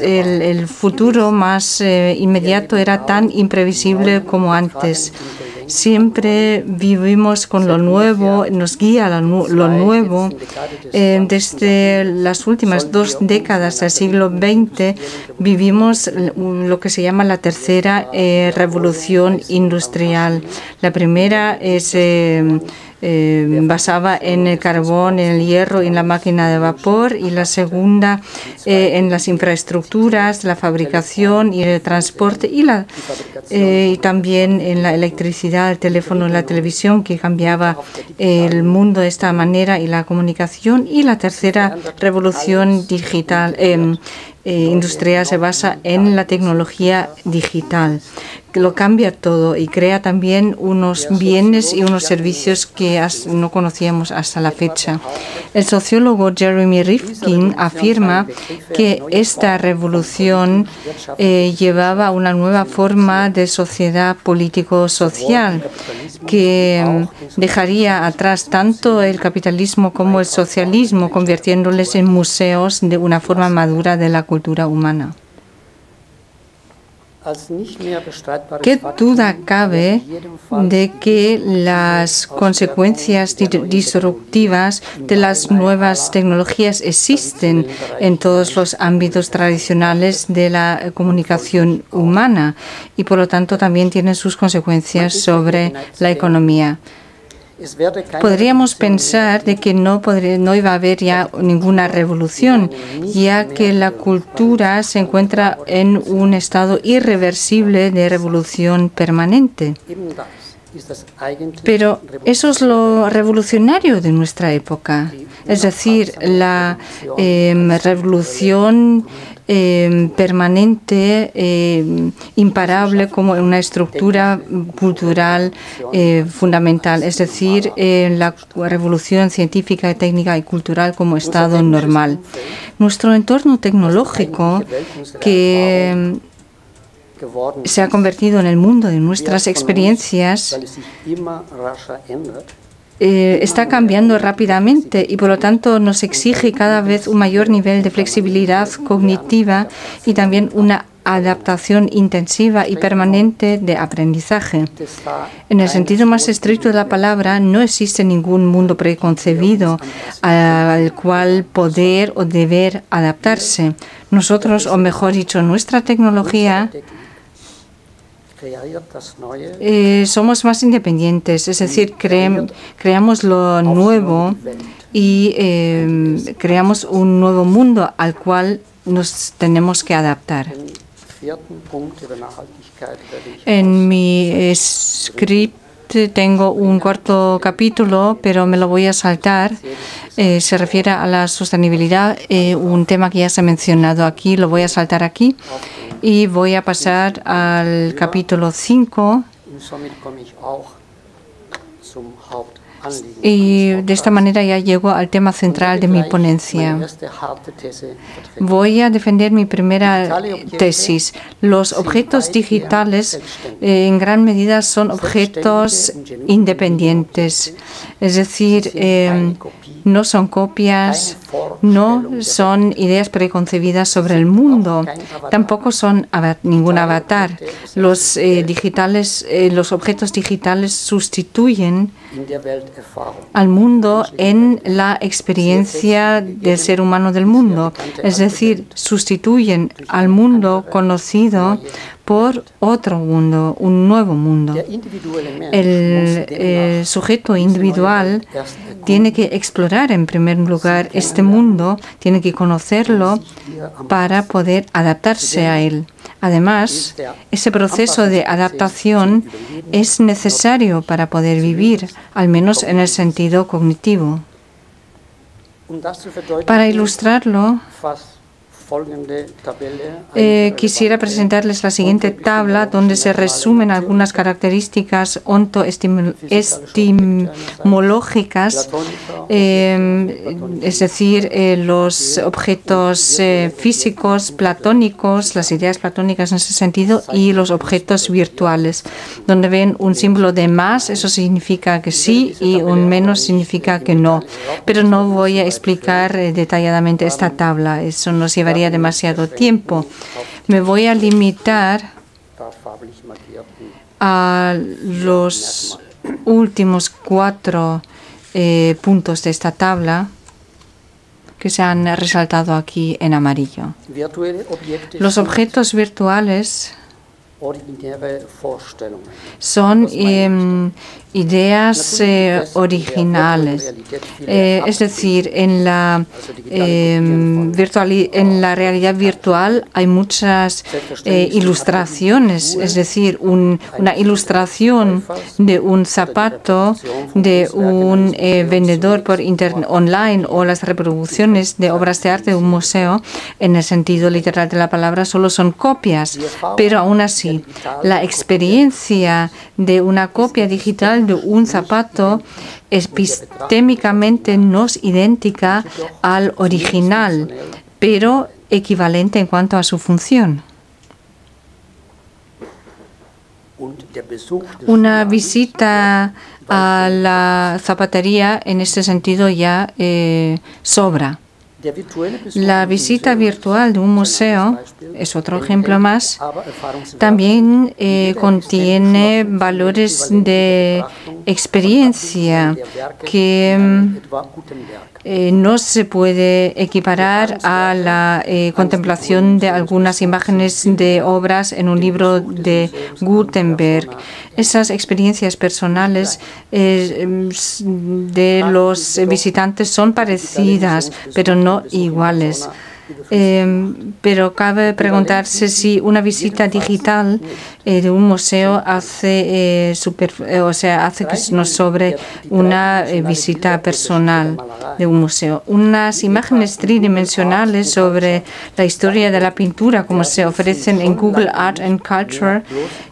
el, futuro más eh, inmediato era tan imprevisible como antes. Siempre vivimos con lo nuevo, nos guía lo nuevo. Eh, desde las últimas dos décadas del siglo XX vivimos lo que se llama la tercera eh, revolución industrial. La primera es eh, basaba en el carbón, en el hierro y en la máquina de vapor. Y la segunda eh, en las infraestructuras, la fabricación y el transporte y, la, eh, y también en la electricidad, el teléfono y la televisión que cambiaba el mundo de esta manera y la comunicación. Y la tercera revolución digital em, industrial se basa en la tecnología digital lo cambia todo y crea también unos bienes y unos servicios que no conocíamos hasta la fecha. El sociólogo Jeremy Rifkin afirma que esta revolución eh, llevaba a una nueva forma de sociedad político-social que mm, dejaría atrás tanto el capitalismo como el socialismo, convirtiéndoles en museos de una forma madura de la cultura humana. ¿Qué duda cabe de que las consecuencias disruptivas de las nuevas tecnologías existen en todos los ámbitos tradicionales de la comunicación humana y por lo tanto también tienen sus consecuencias sobre la economía? Podríamos pensar de que no, no iba a haber ya ninguna revolución, ya que la cultura se encuentra en un estado irreversible de revolución permanente. Pero eso es lo revolucionario de nuestra época, es decir, la em, revolución em, permanente, em, imparable como una estructura cultural eh, fundamental, es decir, la revolución científica, técnica y cultural como estado normal. Nuestro entorno tecnológico, que se ha convertido en el mundo de nuestras experiencias, eh, está cambiando rápidamente y por lo tanto nos exige cada vez un mayor nivel de flexibilidad cognitiva y también una adaptación intensiva y permanente de aprendizaje. En el sentido más estricto de la palabra, no existe ningún mundo preconcebido al cual poder o deber adaptarse. Nosotros, o mejor dicho, nuestra tecnología, eh, somos más independientes, es decir, creamos lo nuevo y em, creamos un nuevo mundo al cual nos tenemos que adaptar. En mi script tengo un cuarto capítulo, pero me lo voy a saltar. Eh, se refiere a la sostenibilidad, eh, un tema que ya se ha mencionado aquí, lo voy a saltar aquí y voy a pasar al capítulo 5 y de esta manera ya llego al tema central de mi ponencia. Voy a defender mi primera tesis. Los objetos digitales eh, en gran medida son objetos independientes, es decir, eh, no son copias, no son ideas preconcebidas sobre el mundo, tampoco son ningún avatar. Los eh, digitales, los objetos digitales sustituyen al mundo en la experiencia del ser humano del mundo, es decir, sustituyen al mundo conocido por otro mundo, un nuevo mundo. El eh, sujeto individual tiene que explorar en primer lugar este mundo, tiene que conocerlo para poder adaptarse a él. Además, ese proceso de adaptación es necesario para poder vivir, al menos en el sentido cognitivo. Para ilustrarlo, eh, quisiera presentarles la siguiente tabla donde se resumen algunas características ontoestimológicas, eh, es decir, eh, los objetos físicos platónicos, las ideas platónicas en ese sentido, y los objetos virtuales. Donde ven un símbolo de más, eso significa que sí, y un menos significa que no. Pero no voy a explicar detalladamente esta tabla, eso nos llevaría demasiado tiempo. Me voy a limitar a los últimos cuatro eh, puntos de esta tabla que se han resaltado aquí en amarillo. Los objetos virtuales son em, ideas eh, originales. Eh, es decir, en la, em, en la realidad virtual hay muchas eh, ilustraciones, es decir, una ilustración de un zapato de un vendedor por internet online o las reproducciones de obras de arte de un museo, en el sentido literal de la palabra, solo son copias, pero aún así la experiencia de una copia digital de un zapato epistémicamente no es idéntica al original, pero equivalente en cuanto a su función. Una visita a la zapatería en este sentido ya eh, sobra. La visita virtual de un museo es otro ejemplo más. También eh, contiene valores de experiencia que mm, eh, no se puede equiparar a la eh, contemplación de algunas imágenes de obras en un libro de Gutenberg. Esas experiencias personales eh, de los visitantes son parecidas, pero no iguales. Em, pero cabe preguntarse si una visita digital de un museo hace, eh, super, eh, o sea, hace que nos sobre una visita personal de un museo. Unas imágenes tridimensionales sobre la historia de la pintura, como se ofrecen en Google Art and Culture,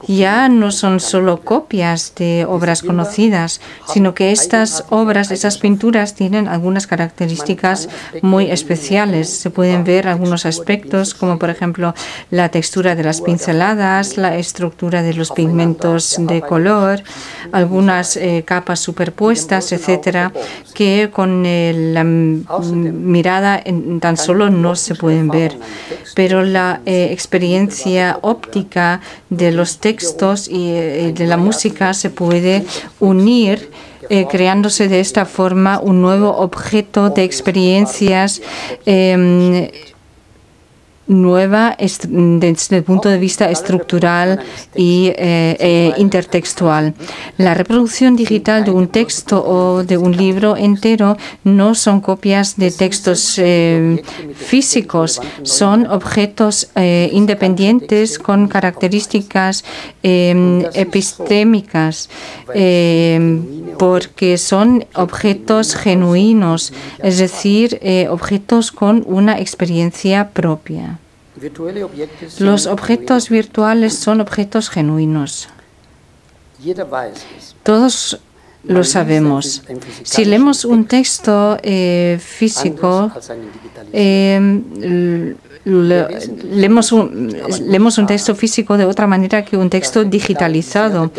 ya no son solo copias de obras conocidas, sino que estas obras, esas pinturas, tienen algunas características muy especiales. Se pueden ver algunos aspectos, como por ejemplo la textura de las pinceladas, la estructura de los pigmentos de color, algunas eh, capas superpuestas, etcétera, que con la mirada tan solo no se pueden ver. Pero la eh, experiencia óptica de los textos y eh, de la música se puede unir creándose de esta forma un nuevo objeto de experiencias nueva desde el punto de vista estructural y eh, eh, intertextual. La reproducción digital de un texto o de un libro entero no son copias de textos eh, físicos, son objetos independientes con características epistémicas porque son objetos genuinos, es decir, objetos con una experiencia propia. Los objetos virtuales son objetos genuinos. Todos lo sabemos. Si leemos un texto eh, físico, eh, leemos un, leemos un texto físico de otra manera que un texto digitalizado,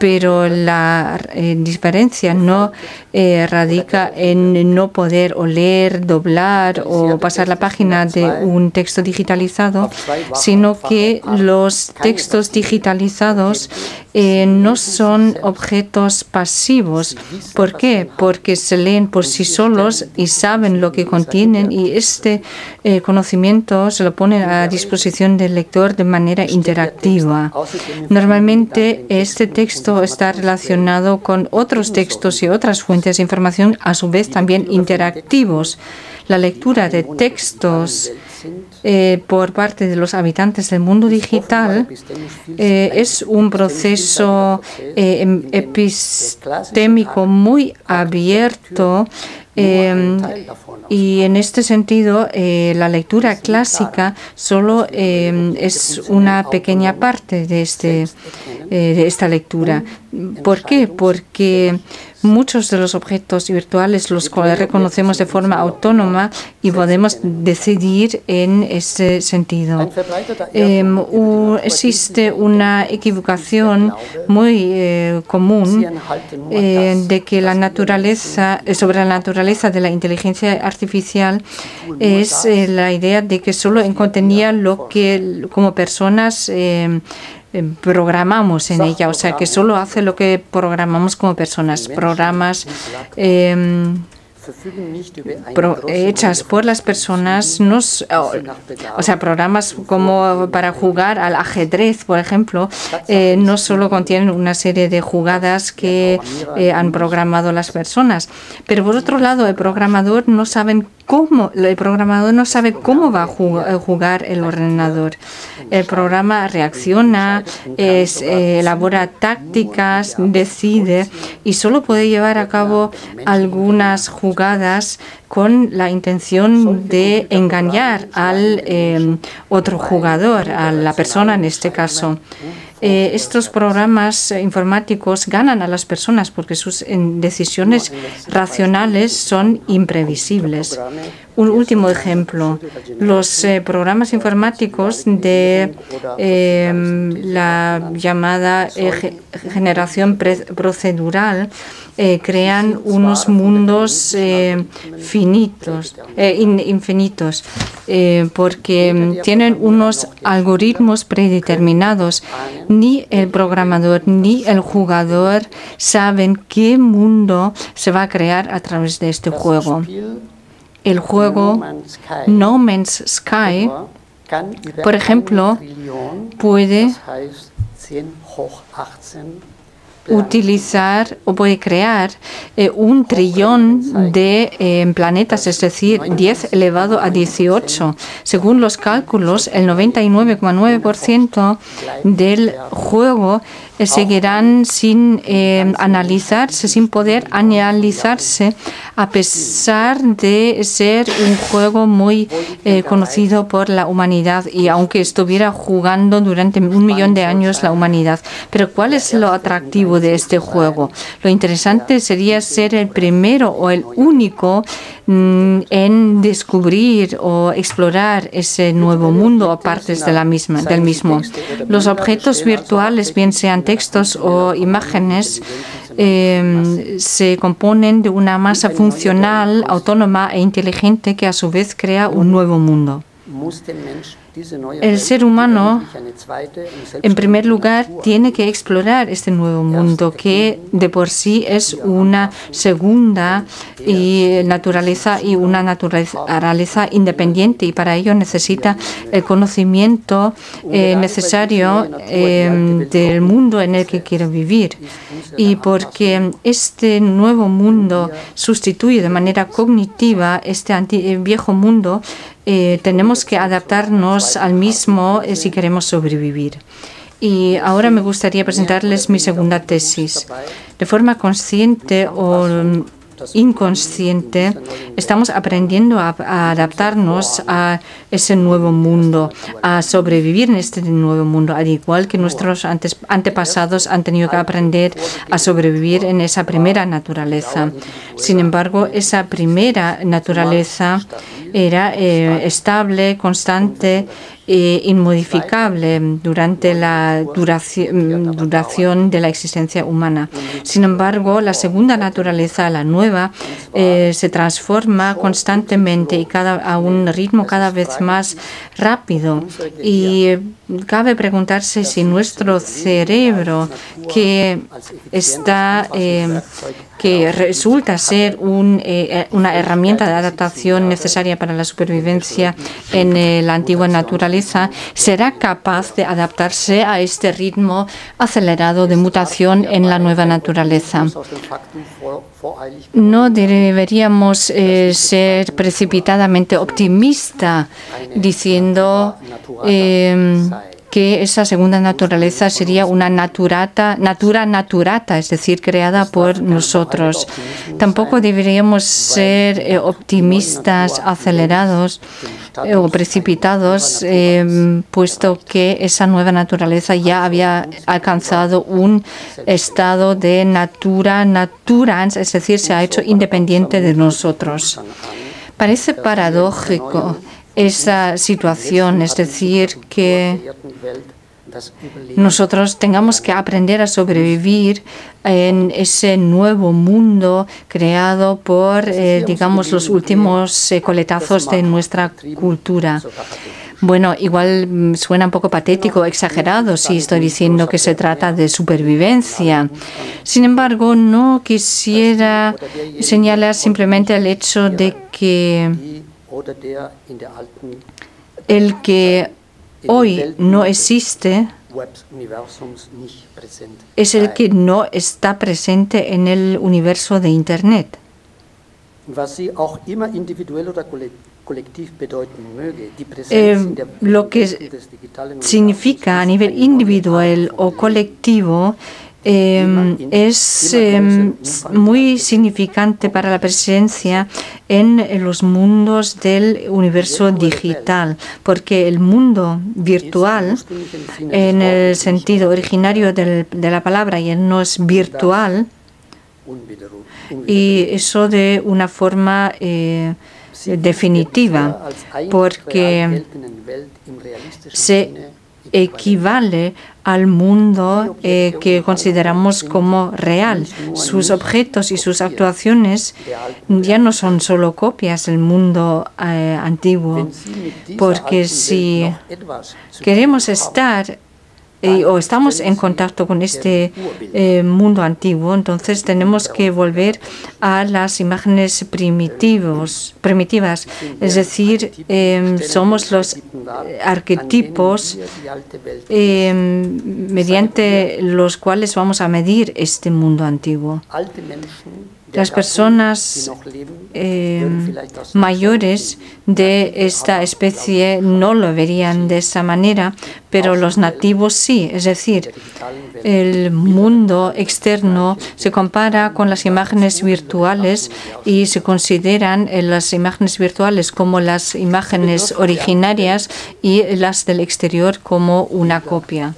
pero la eh, diferencia no eh, radica en no poder o leer, doblar o pasar la página de un texto digitalizado, sino que los textos digitalizados eh, no son objetos pasivos. ¿Por qué? Porque se leen por sí solos y saben lo que contienen y este conocimiento se lo pone a disposición del lector de manera interactiva. Normalmente este texto está relacionado con otros textos y otras fuentes de información, a su vez también interactivos. La lectura de textos eh, por parte de los habitantes del mundo digital eh, es un proceso eh, em, epistémico muy abierto y en este sentido, la lectura clásica solo es una pequeña parte de, este, de esta lectura. ¿Por qué? Porque Muchos de los objetos virtuales los reconocemos de forma autónoma y podemos decidir en ese sentido. Em, existe una equivocación muy eh, común eh, de que la naturaleza, eh, sobre la naturaleza de la inteligencia artificial es la idea de que solo contenía lo que como personas em, Em, programamos en ella, o sea que solo hace lo que programamos como personas, programas eh, hechas por las personas, nos, o, sea, programas como para jugar al ajedrez, por ejemplo, eh, no solo contienen una serie de jugadas que eh, han programado las personas, pero por otro lado, el programador no sabe cómo, el programador no sabe cómo va a jugar el ordenador. El programa reacciona, eh, elabora tácticas, decide y solo puede llevar a cabo algunas jugadas con la intención de engañar al eh, otro jugador, a la persona en este caso. Eh, estos programas informáticos ganan a las personas porque sus decisiones racionales son imprevisibles. Un último ejemplo, los eh, programas informáticos de em, la llamada eh, generación procedural crean unos mundos finitos, infinitos, porque tienen unos algoritmos predeterminados ni el programador ni el jugador saben qué mundo se va a crear a través de este juego. El juego No Man's Sky, por ejemplo, puede utilizar o puede crear eh, un trillón de eh, planetas, es decir, 10 elevado a 18. Según los cálculos, el 99,9% del juego seguirán sin analizarse, sin poder analizarse, a pesar de ser un juego muy conocido por la humanidad y aunque estuviera jugando durante un millón de años la humanidad. Pero ¿cuál es lo atractivo? de este juego. Lo interesante sería ser el primero o el único en descubrir o explorar ese nuevo mundo o partes de la misma, del mismo. Los objetos virtuales, bien sean textos o imágenes, em, se componen de una masa funcional, autónoma e inteligente que a su vez crea un nuevo mundo. El ser humano, en primer lugar, tiene que explorar este nuevo mundo que de por sí es una segunda y naturaleza y una naturaleza independiente y para ello necesita el conocimiento eh, necesario eh, del mundo en el que quiere vivir. Y porque este nuevo mundo sustituye de manera cognitiva este eh, viejo mundo, eh, tenemos que adaptarnos al mismo eh, si queremos sobrevivir. Y ahora me gustaría presentarles mi segunda tesis. De forma consciente o inconsciente, estamos aprendiendo a, adaptarnos a ese nuevo mundo, a sobrevivir en este nuevo mundo, al igual que nuestros antepasados han tenido que aprender a sobrevivir en esa primera naturaleza. Sin embargo, esa primera naturaleza era eh, estable, constante e inmodificable durante la duración, duración, de la existencia humana. Sin embargo, la segunda naturaleza, la nueva, eh, se transforma constantemente y cada, a un ritmo cada vez más rápido. Y cabe preguntarse si nuestro cerebro, que está, eh, que resulta ser eh, una herramienta de adaptación necesaria para la supervivencia en la antigua naturaleza, será capaz de adaptarse a este ritmo acelerado de mutación en la nueva naturaleza. No deberíamos eh, ser precipitadamente optimistas diciendo eh, que esa segunda naturaleza sería una naturata, natura naturata, es decir, creada por nosotros. Tampoco deberíamos ser eh, optimistas acelerados eh, o precipitados, eh, puesto que esa nueva naturaleza ya había alcanzado un estado de natura naturans, es decir, se ha hecho independiente de nosotros. Parece paradójico esa situación, es decir, que nosotros tengamos que aprender a sobrevivir en ese nuevo mundo creado por, eh, digamos, los últimos coletazos de nuestra cultura. Bueno, igual mm, suena un poco patético, exagerado, si estoy diciendo que se trata de supervivencia. Sin embargo, no quisiera señalar simplemente el hecho de que el que hoy no existe es el que no está presente en el universo de Internet. Eh, lo que significa a nivel individual o colectivo Em, es em, muy significante para la presencia en los mundos del universo digital, porque el mundo virtual, en el sentido originario de la palabra, y no es virtual, y eso de una forma eh, definitiva, porque se equivale al mundo eh, que consideramos como real. Sus objetos y sus actuaciones ya no son solo copias del mundo eh, antiguo, porque si queremos estar o estamos en contacto con este eh, mundo antiguo, entonces tenemos que volver a las imágenes primitivos, primitivas, es decir, em, somos los arquetipos em, mediante los cuales vamos a medir este mundo antiguo. Las personas eh, mayores de esta especie no lo verían de esa manera, pero los nativos sí. Es decir, el mundo externo se compara con las imágenes virtuales y se consideran eh, las imágenes virtuales como las imágenes originarias y las del exterior como una copia.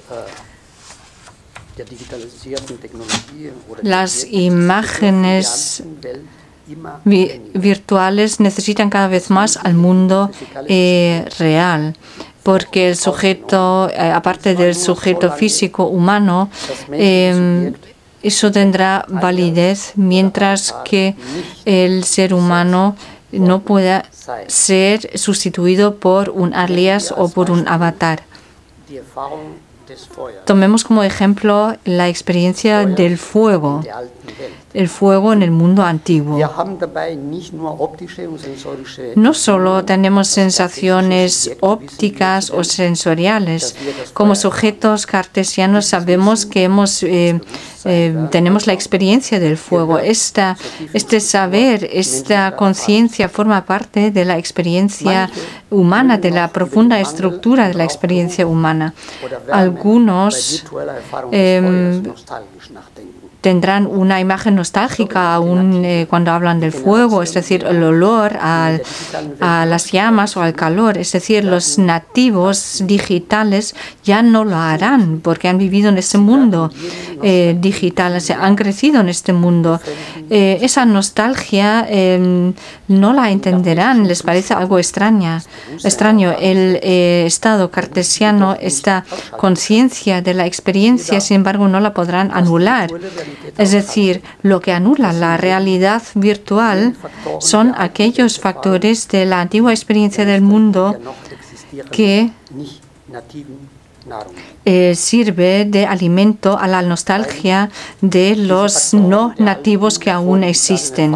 Las imágenes virtuales necesitan cada vez más al mundo eh, real porque el sujeto, eh, aparte del sujeto físico humano, em, eso tendrá validez, mientras que el ser humano no pueda ser sustituido por un alias o por un avatar. Tomemos como ejemplo la experiencia del fuego, el fuego en el mundo antiguo. No solo tenemos sensaciones ópticas o sensoriales, como sujetos cartesianos sabemos que hemos, eh, eh, tenemos la experiencia del fuego. Esta, este saber, esta conciencia forma parte de la experiencia humana, de la profunda estructura de la experiencia humana. Algunos tendrán una imagen nostálgica aún eh, cuando hablan del fuego, es decir, el olor a las llamas o al calor. Es decir, los nativos digitales ya no lo harán porque han vivido en este mundo eh, digital, han crecido en este mundo. Eh, esa nostalgia em, no la entenderán, les parece algo extraña, extraño. El estado cartesiano, esta conciencia de la experiencia, sin embargo, no la podrán anular. Es decir, lo que anula la realidad virtual son aquellos factores de la antigua experiencia del mundo que eh, sirve de alimento a la nostalgia de los no nativos que aún existen.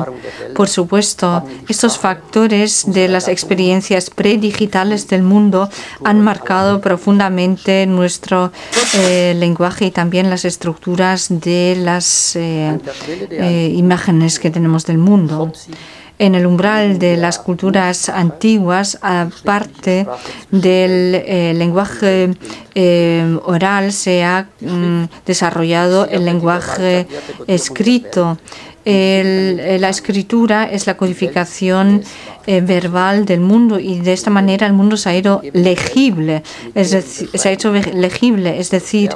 Por supuesto, estos factores de las experiencias predigitales del mundo han marcado profundamente nuestro eh, lenguaje y también las estructuras de las eh, imágenes que tenemos del mundo en el umbral de las culturas antiguas, aparte del eh, lenguaje eh, oral, se ha mm, desarrollado el lenguaje escrito. La escritura es la codificación eh, verbal del mundo y de esta manera el mundo se ha ido legible, es decir, se ha hecho legible, es decir,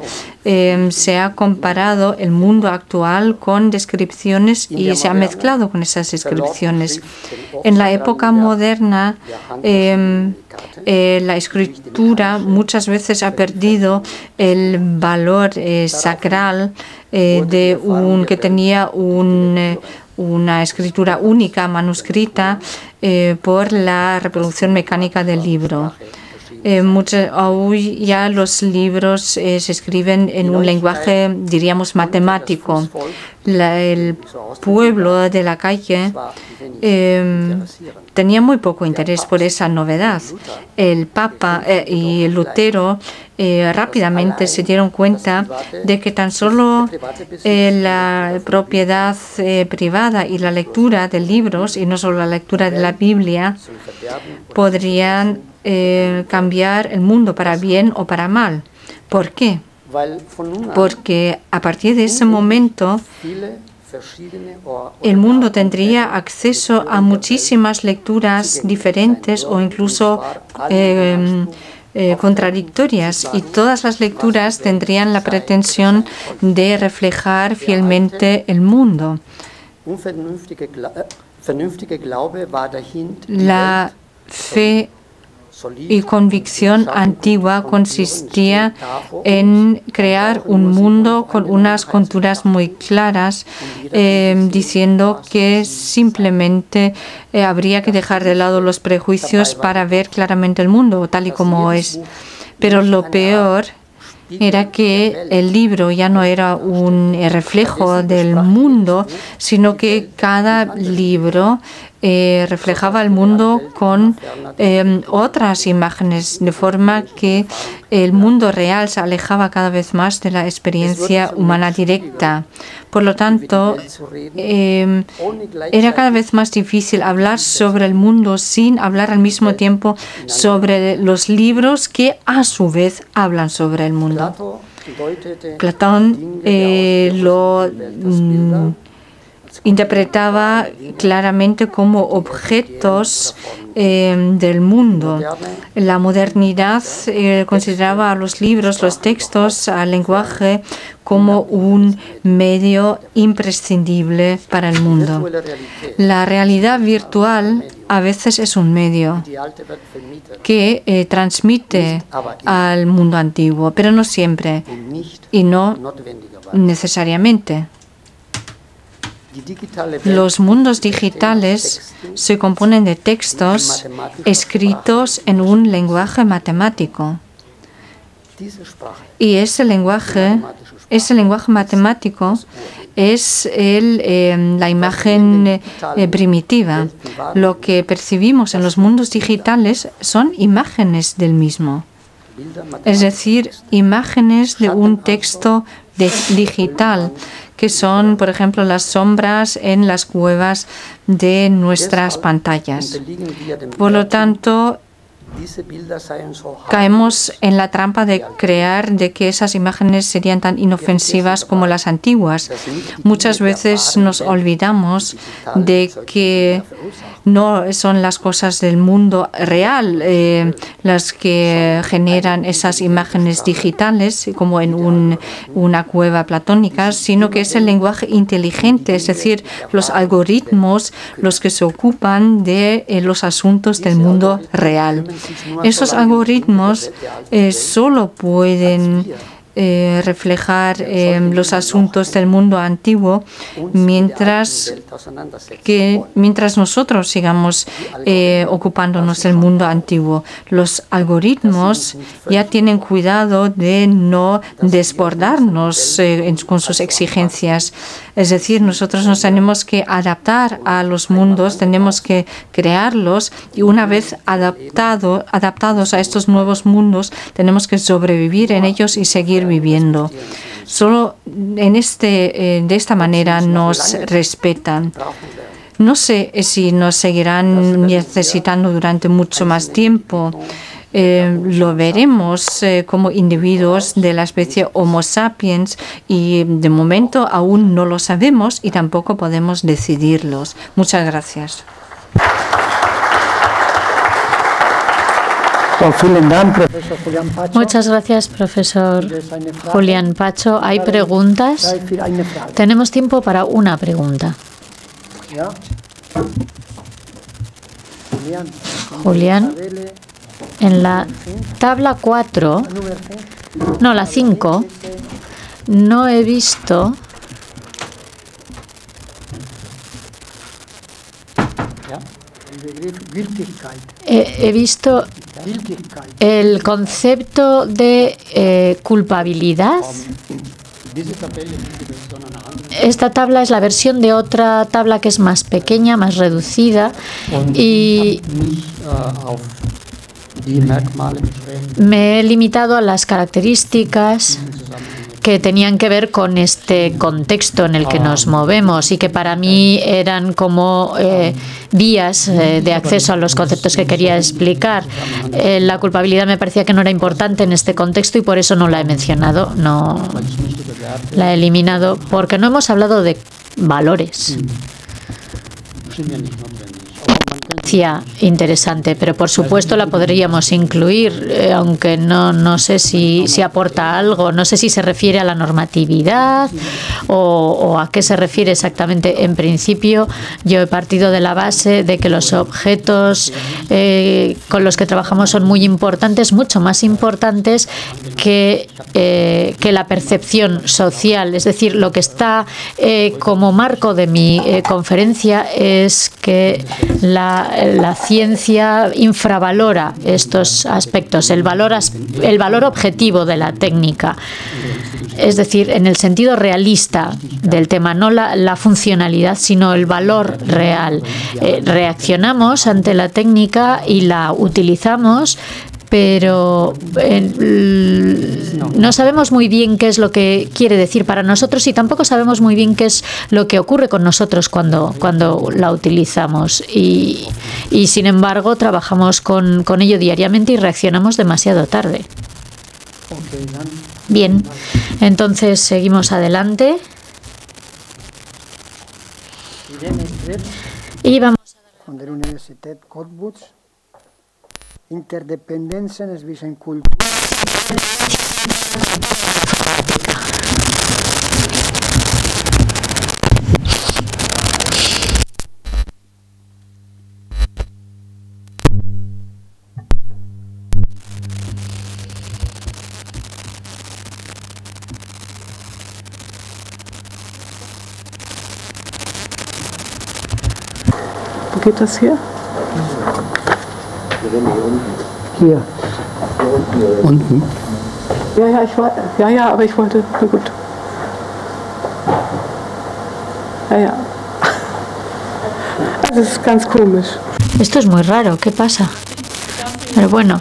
em, se ha comparado el mundo actual con descripciones y se ha mezclado con esas descripciones. En la época moderna, em, eh, la escritura muchas veces ha perdido el valor eh, sacral de un que tenía un una escritura única, manuscrita, eh, por la reproducción mecánica del libro. Eh, hoy ya los libros eh, se escriben en un lenguaje, diríamos, matemático. el pueblo de la calle em, tenía muy poco interés por esa novedad. El Papa eh, y Lutero rápidamente se dieron cuenta de que tan solo la propiedad privada y la lectura de libros, y no solo la lectura de la Biblia, podrían eh, cambiar el mundo para bien o para mal. ¿Por qué? Porque a partir de ese momento el mundo tendría acceso a muchísimas lecturas diferentes o incluso eh, eh, contradictorias y todas las lecturas tendrían la pretensión de reflejar fielmente el mundo. La fe y convicción antigua consistía en crear un mundo con unas conturas muy claras, eh, diciendo que simplemente eh, habría que dejar de lado los prejuicios para ver claramente el mundo tal y como es. Pero lo peor era que el libro ya no era un reflejo del mundo, sino que cada libro eh, reflejaba el mundo con em, otras imágenes, de forma que el mundo real se alejaba cada vez más de la experiencia humana directa. Por lo tanto, em, era cada vez más difícil hablar sobre el mundo sin hablar al mismo tiempo sobre los libros que a su vez hablan sobre el mundo. Platón eh, lo mm, interpretaba claramente como objetos eh, del mundo. La modernidad eh, consideraba a los libros, los textos, al lenguaje como un medio imprescindible para el mundo. La realidad virtual a veces es un medio que eh, transmite al mundo antiguo, pero no siempre y no necesariamente. Los mundos digitales se componen de textos escritos en un lenguaje matemático. Y ese lenguaje, ese lenguaje matemático es em, la imagen eh, primitiva. Lo que percibimos en los mundos digitales son imágenes del mismo. Es decir, imágenes de un texto digital que son, por ejemplo, las sombras en las cuevas de nuestras pantallas. Por lo tanto, Caemos en la trampa de crear de que esas imágenes serían tan inofensivas como las antiguas. Muchas veces nos olvidamos de que no son las cosas del mundo real eh, las que generan esas imágenes digitales como en una cueva platónica, sino que es el lenguaje inteligente, es decir, los algoritmos los que se ocupan de eh, los asuntos del mundo real. Esos algoritmos eh, solo pueden eh, reflejar eh, los asuntos del mundo antiguo mientras que mientras nosotros sigamos eh, ocupándonos del mundo antiguo. Los algoritmos ya tienen cuidado de no desbordarnos con sus exigencias. Es decir, nosotros nos tenemos que adaptar a los mundos, tenemos que crearlos y una vez adaptado, adaptados a estos nuevos mundos, tenemos que sobrevivir en ellos y seguir viviendo. Solo en este, eh, de esta manera nos respetan. No sé si nos seguirán necesitando durante mucho más tiempo. Eh, lo veremos eh, como individuos de la especie Homo sapiens y de momento aún no lo sabemos y tampoco podemos decidirlos. Muchas gracias. Muchas gracias, profesor Julián Pacho. ¿Hay preguntas? Tenemos tiempo para una pregunta. Julián, en la tabla 4, no, la 5, no he visto he visto el concepto de eh, culpabilidad. Esta tabla es la versión de otra tabla que es más pequeña, más reducida y me he limitado a las características que tenían que ver con este contexto en el que nos movemos y que para mí eran como eh, vías eh, de acceso a los conceptos que quería explicar. Eh, la culpabilidad me parecía que no era importante en este contexto y por eso no la he mencionado, no la he eliminado, porque no hemos hablado de valores interesante, pero por supuesto la podríamos incluir, eh, aunque no, no sé si, si aporta algo, no sé si se refiere a la normatividad o, a qué se refiere exactamente. En principio, yo he partido de la base de que los objetos eh, con los que trabajamos son muy importantes, mucho más importantes que, eh, que la percepción social. Es decir, lo que está como marco de mi conferencia es que la la ciencia infravalora estos aspectos, el valor, el valor objetivo de la técnica. Es decir, en el sentido realista del tema, no la, funcionalidad, sino el valor real. Eh, reaccionamos ante la técnica y la utilizamos pero no sabemos muy bien qué es lo que quiere decir para nosotros y tampoco sabemos muy bien qué es lo que ocurre con nosotros cuando, cuando la utilizamos. Y, y sin embargo, trabajamos con, con ello diariamente y reaccionamos demasiado tarde. Bien, entonces seguimos adelante. Y vamos a interdependencia en cultura. Wo geht das hier? Hier. Unten? Ja, ja, ich war, ja, ja, aber ich wollte, na gut. Ja, ja. Also es ist ganz komisch. Esto es muy raro, ¿qué pasa? Pero bueno.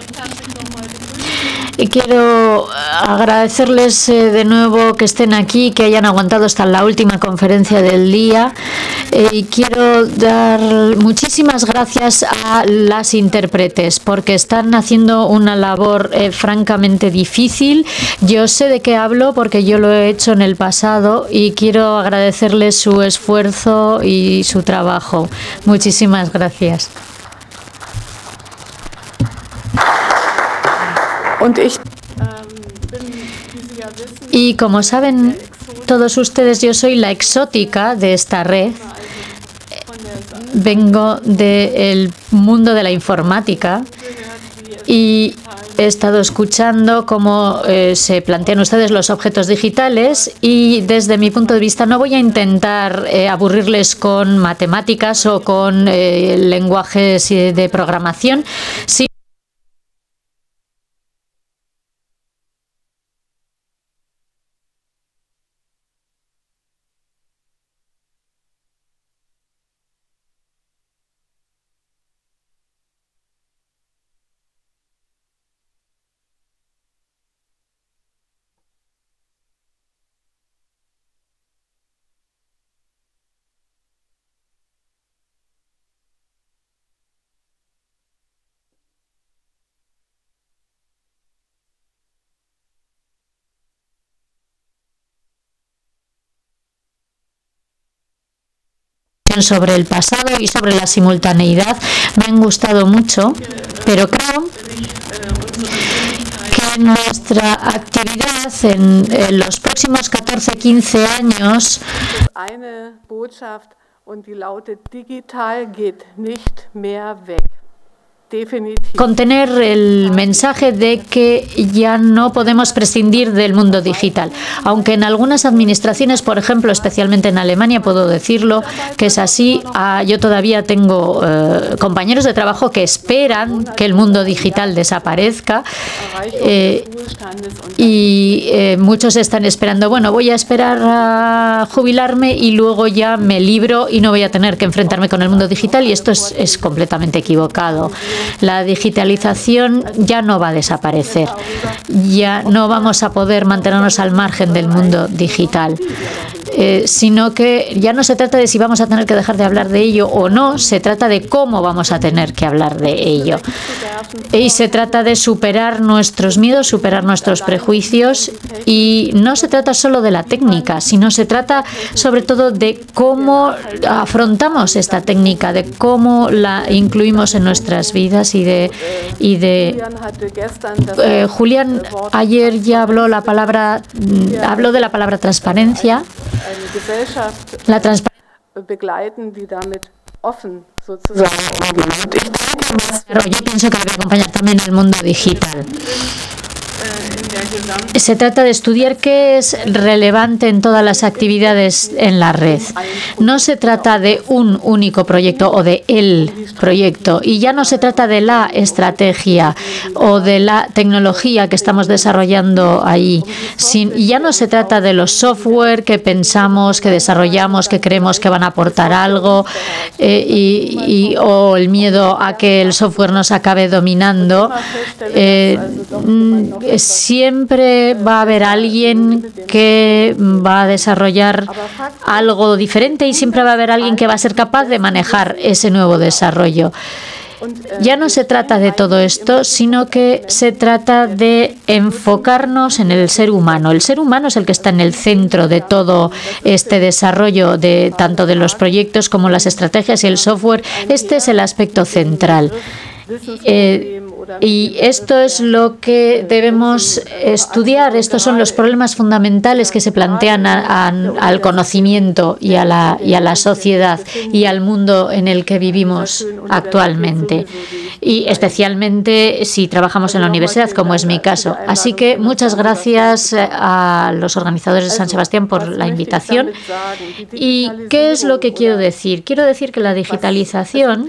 Y quiero agradecerles eh, de nuevo que estén aquí, que hayan aguantado hasta la última conferencia del día. Eh, y quiero dar muchísimas gracias a las intérpretes porque están haciendo una labor eh, francamente difícil. Yo sé de qué hablo porque yo lo he hecho en el pasado y quiero agradecerles su esfuerzo y su trabajo. Muchísimas gracias. Y como saben todos ustedes, yo soy la exótica de esta red. Vengo del mundo de la informática y he estado escuchando cómo eh, se plantean ustedes los objetos digitales y desde mi punto de vista no voy a intentar eh, aburrirles con matemáticas o con eh, lenguajes de programación, sino sobre el pasado y sobre la simultaneidad me han gustado mucho, pero creo que nuestra actividad en, en los próximos 14-15 años eine Botschaft lautet digital geht nicht mehr weg. Contener el mensaje de que ya no podemos prescindir del mundo digital. Aunque en algunas administraciones, por ejemplo, especialmente en Alemania, puedo decirlo, que es así, ah, yo todavía tengo eh, compañeros de trabajo que esperan que el mundo digital desaparezca eh, y eh, muchos están esperando, bueno, voy a esperar a jubilarme y luego ya me libro y no voy a tener que enfrentarme con el mundo digital y esto es, es completamente equivocado. La digitalización ya no va a desaparecer. Ya no vamos a poder mantenernos al margen del mundo digital. Eh, sino que ya no se trata de si vamos a tener que dejar de hablar de ello o no, se trata de cómo vamos a tener que hablar de ello. Y se trata de superar nuestros miedos, superar nuestros prejuicios y no se trata solo de la técnica, sino se trata sobre todo de cómo afrontamos esta técnica, de cómo la incluimos en nuestras vidas y de y de eh, Julián ayer ya habló la palabra mm, habló de la palabra transparencia la sozusagen. Yo pienso que debe acompañar también el mundo digital. Se trata de estudiar qué es relevante en todas las actividades en la red. No se trata de un único proyecto o de el proyecto y ya no se trata de la estrategia o de la tecnología que estamos desarrollando ahí. ya no se trata de los software que pensamos, que desarrollamos, que creemos que van a aportar algo eh, y, o el miedo a que el software nos acabe dominando. Eh, siempre va a haber alguien que va a desarrollar algo diferente y siempre va a haber alguien que va a ser capaz de manejar ese nuevo desarrollo. Ya no se trata de todo esto, sino que se trata de enfocarnos en el ser humano. El ser humano es el que está en el centro de todo este desarrollo, de tanto de los proyectos como las estrategias y el software. Este es el aspecto central. Eh, y esto es lo que debemos estudiar. Estos son los problemas fundamentales que se plantean al conocimiento y a, la, y a la sociedad y al mundo en el que vivimos actualmente. Y especialmente si trabajamos en la universidad, como es mi caso. Así que muchas gracias eh, a los organizadores de San Sebastián por la invitación. ¿Y qué es lo que quiero decir? Quiero decir que la digitalización,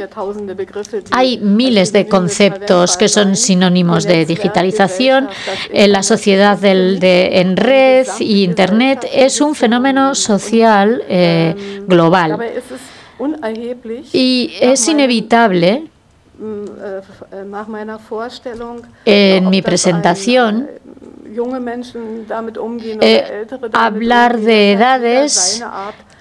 hay miles de conceptos que son sinónimos de digitalización. La sociedad del, de, en red y Internet es un fenómeno social eh, global. Y es inevitable en mi presentación eh, hablar de edades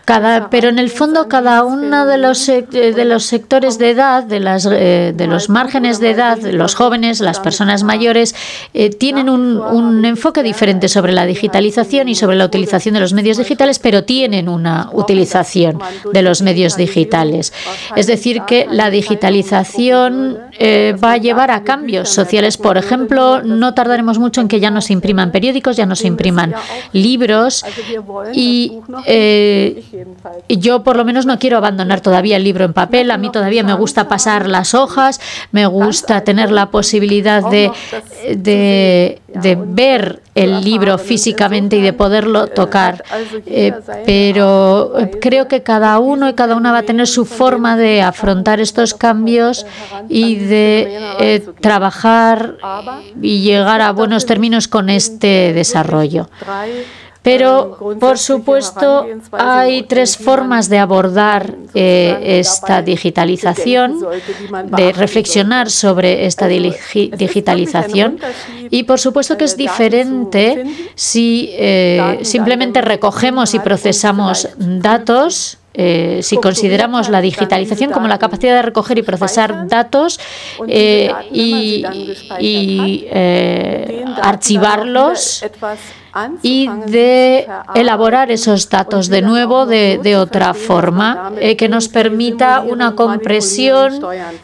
cada, pero en el fondo cada uno de los, de los sectores de edad, de, las, eh, de los márgenes de edad, los jóvenes, las personas mayores, eh, tienen un, un, enfoque diferente sobre la digitalización y sobre la utilización de los medios digitales, pero tienen una utilización de los medios digitales. Es decir, que la digitalización eh, va a llevar a cambios sociales. Por ejemplo, no tardaremos mucho en que ya no se impriman periódicos, ya no se impriman libros y yo por lo menos no quiero abandonar todavía el libro en papel, a mí todavía me gusta pasar las hojas, me gusta tener la posibilidad de, de, ver el libro físicamente y de poderlo tocar. Eh, pero creo que cada uno y cada una va a tener su forma de afrontar estos cambios y de eh, trabajar y llegar a buenos términos con este desarrollo. Pero, por supuesto, hay tres formas de abordar eh, esta digitalización, de reflexionar sobre esta digitalización. Y, por supuesto, que es diferente si eh, simplemente recogemos y procesamos datos eh, si consideramos la digitalización como la capacidad de recoger y procesar datos y, y archivarlos y de elaborar esos datos de nuevo de, otra forma, eh, que nos permita una compresión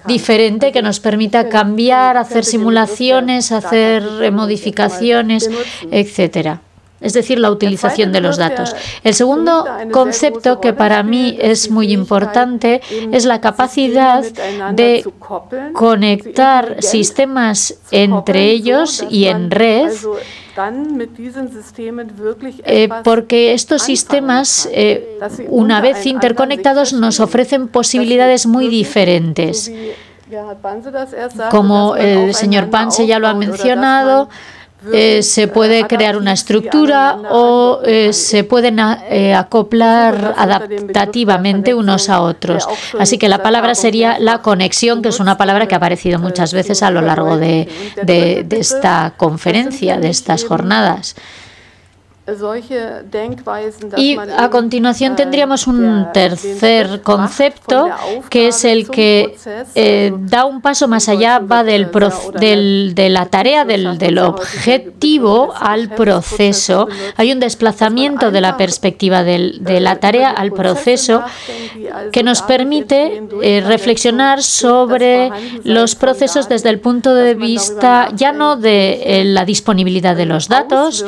diferente, que nos permita cambiar, hacer simulaciones, hacer modificaciones, etcétera es decir, la utilización de los datos. El segundo concepto que para mí es muy importante es la capacidad de conectar sistemas entre ellos y en red eh, porque estos sistemas, eh, una vez interconectados, nos ofrecen posibilidades muy diferentes. Como el señor Panse ya lo ha mencionado, eh, se puede crear una estructura o eh, se pueden eh, acoplar adaptativamente unos a otros. Así que la palabra sería la conexión, que es una palabra que ha aparecido muchas veces a lo largo de esta conferencia, de estas jornadas. Y a continuación äh, tendríamos un tercer concepto, que es el que eh, da un paso más allá, va del, del de la tarea, del, del, objetivo al proceso. Hay un desplazamiento de la perspectiva del, de la tarea al proceso que nos permite eh, reflexionar sobre los procesos desde el punto de vista ya no de eh, la disponibilidad de los datos,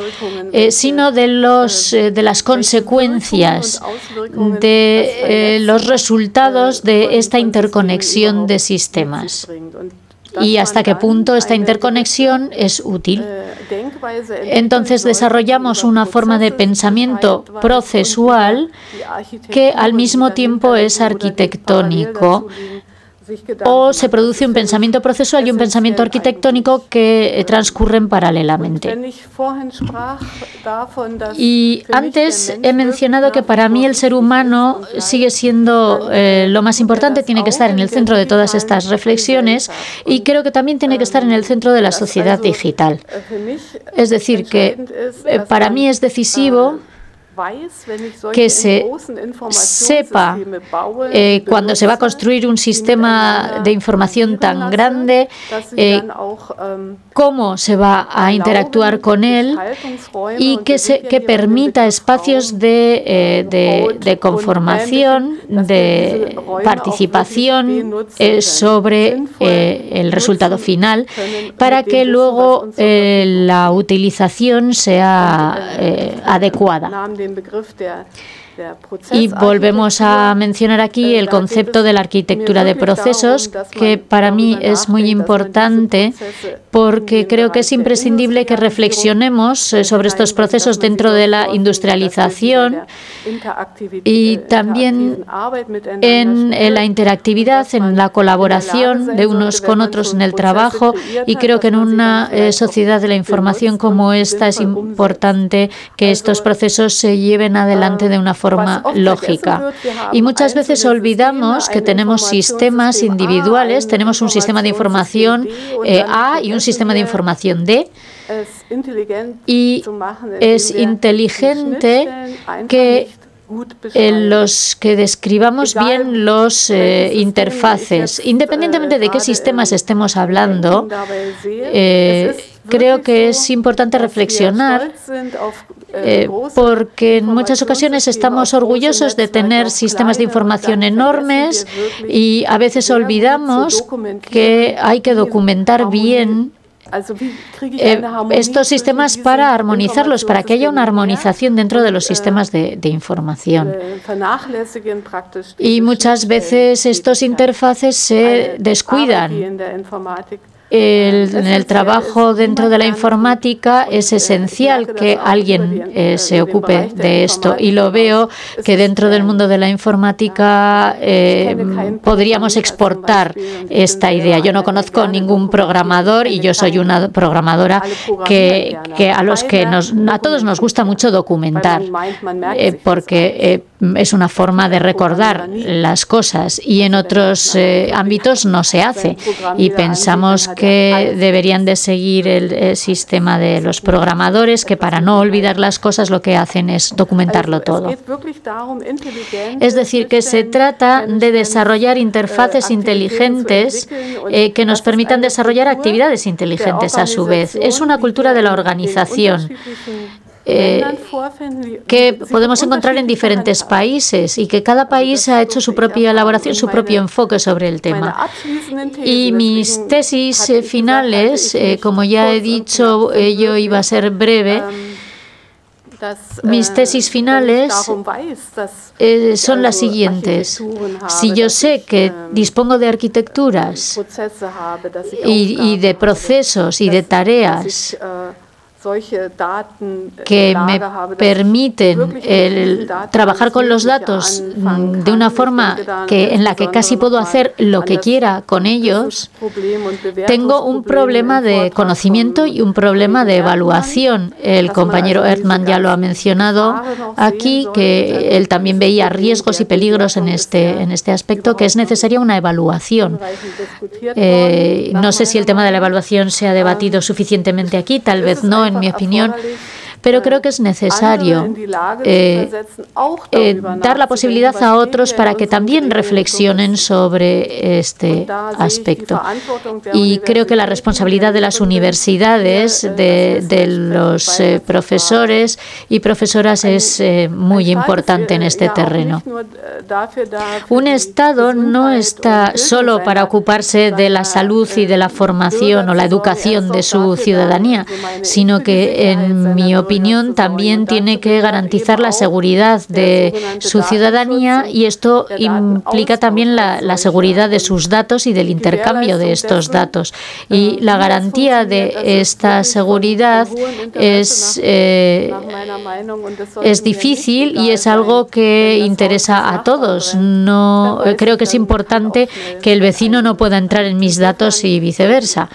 sino de, los, eh, de las consecuencias, de eh, los resultados de esta interconexión de sistemas. y hasta qué punto esta interconexión es útil. Entonces desarrollamos una forma de pensamiento procesual que al mismo tiempo es arquitectónico o se produce un pensamiento procesual y un pensamiento arquitectónico que eh, transcurren paralelamente. Y antes he mencionado que para mí el ser humano sigue siendo eh, lo más importante, tiene que estar en el centro de todas estas reflexiones y creo que también tiene que estar en el centro de la sociedad digital. Es decir, que eh, para mí es decisivo que se sepa eh, cuando se va a construir un sistema de información tan grande, eh, ähm, cómo se va a interactuar con él y que, se, que permita espacios de, eh, de, conformación, de participación sobre el resultado final, para que luego la utilización sea adecuada. den Begriff der Y volvemos a mencionar aquí el concepto de la arquitectura de procesos, que para mí es muy importante porque creo que es imprescindible que reflexionemos eh, sobre estos procesos dentro de la industrialización y también en la interactividad, en la colaboración de unos con otros en el trabajo y creo que en una eh, sociedad de la información como esta es importante que estos procesos se lleven adelante de una forma lógica. Y muchas veces olvidamos que tenemos sistemas individuales, tenemos un sistema de información eh, A y un sistema de información D y es inteligente que en los que describamos bien los eh, interfaces. Independientemente de qué sistemas estemos hablando, eh, creo que es importante reflexionar eh, porque en muchas ocasiones estamos orgullosos de tener sistemas de información enormes y a veces olvidamos que hay que documentar bien eh, estos sistemas para armonizarlos, para que haya una armonización dentro de los sistemas de, de información. Y muchas veces estos interfaces se descuidan el, en el trabajo dentro de la informática es esencial que alguien eh, se ocupe de esto. y lo veo que dentro del mundo de la informática eh, podríamos exportar esta idea. Yo no conozco ningún programador y yo soy una programadora que, que a los que nos, a todos nos gusta mucho documentar eh, porque es una forma de recordar las cosas y en otros ámbitos no se hace. Y pensamos que que deberían de seguir el, sistema de los programadores, que para no olvidar las cosas lo que hacen es documentarlo todo. Es decir, que se trata de desarrollar interfaces inteligentes eh, que nos permitan desarrollar actividades inteligentes a su vez. Es una cultura de la organización eh, que podemos encontrar en diferentes países y que cada país ha hecho su propia elaboración, su propio enfoque sobre el tema. Y mis tesis eh, finales, eh, como ya he dicho, yo iba a ser breve. Mis tesis finales son las siguientes. Si yo sé que dispongo de arquitecturas y de procesos y de tareas que me permiten el trabajar con los datos de una forma que en la que casi puedo hacer lo que quiera con ellos, tengo un problema de conocimiento y un problema de evaluación. El compañero Erdmann ya lo ha mencionado aquí, que él también veía riesgos y peligros en este, en este aspecto, que es necesaria una evaluación. Eh, no sé si el tema de la evaluación se ha debatido suficientemente aquí, tal vez no en mi opinión, pero creo que es necesario eh, eh, dar la posibilidad a otros para que también reflexionen sobre este aspecto. Y creo que la responsabilidad de las universidades, de, los eh, profesores y profesoras es muy importante en este terreno. Un Estado no está solo para ocuparse de la salud y de la formación o la educación de su ciudadanía, sino que, en mi opinión, también tiene que garantizar la seguridad de su ciudadanía y esto implica también la, seguridad de sus datos y del intercambio de estos datos. Y la garantía de esta seguridad es, eh, es difícil y es algo que interesa a todos. No creo que es importante que el vecino no pueda entrar en mis datos y viceversa.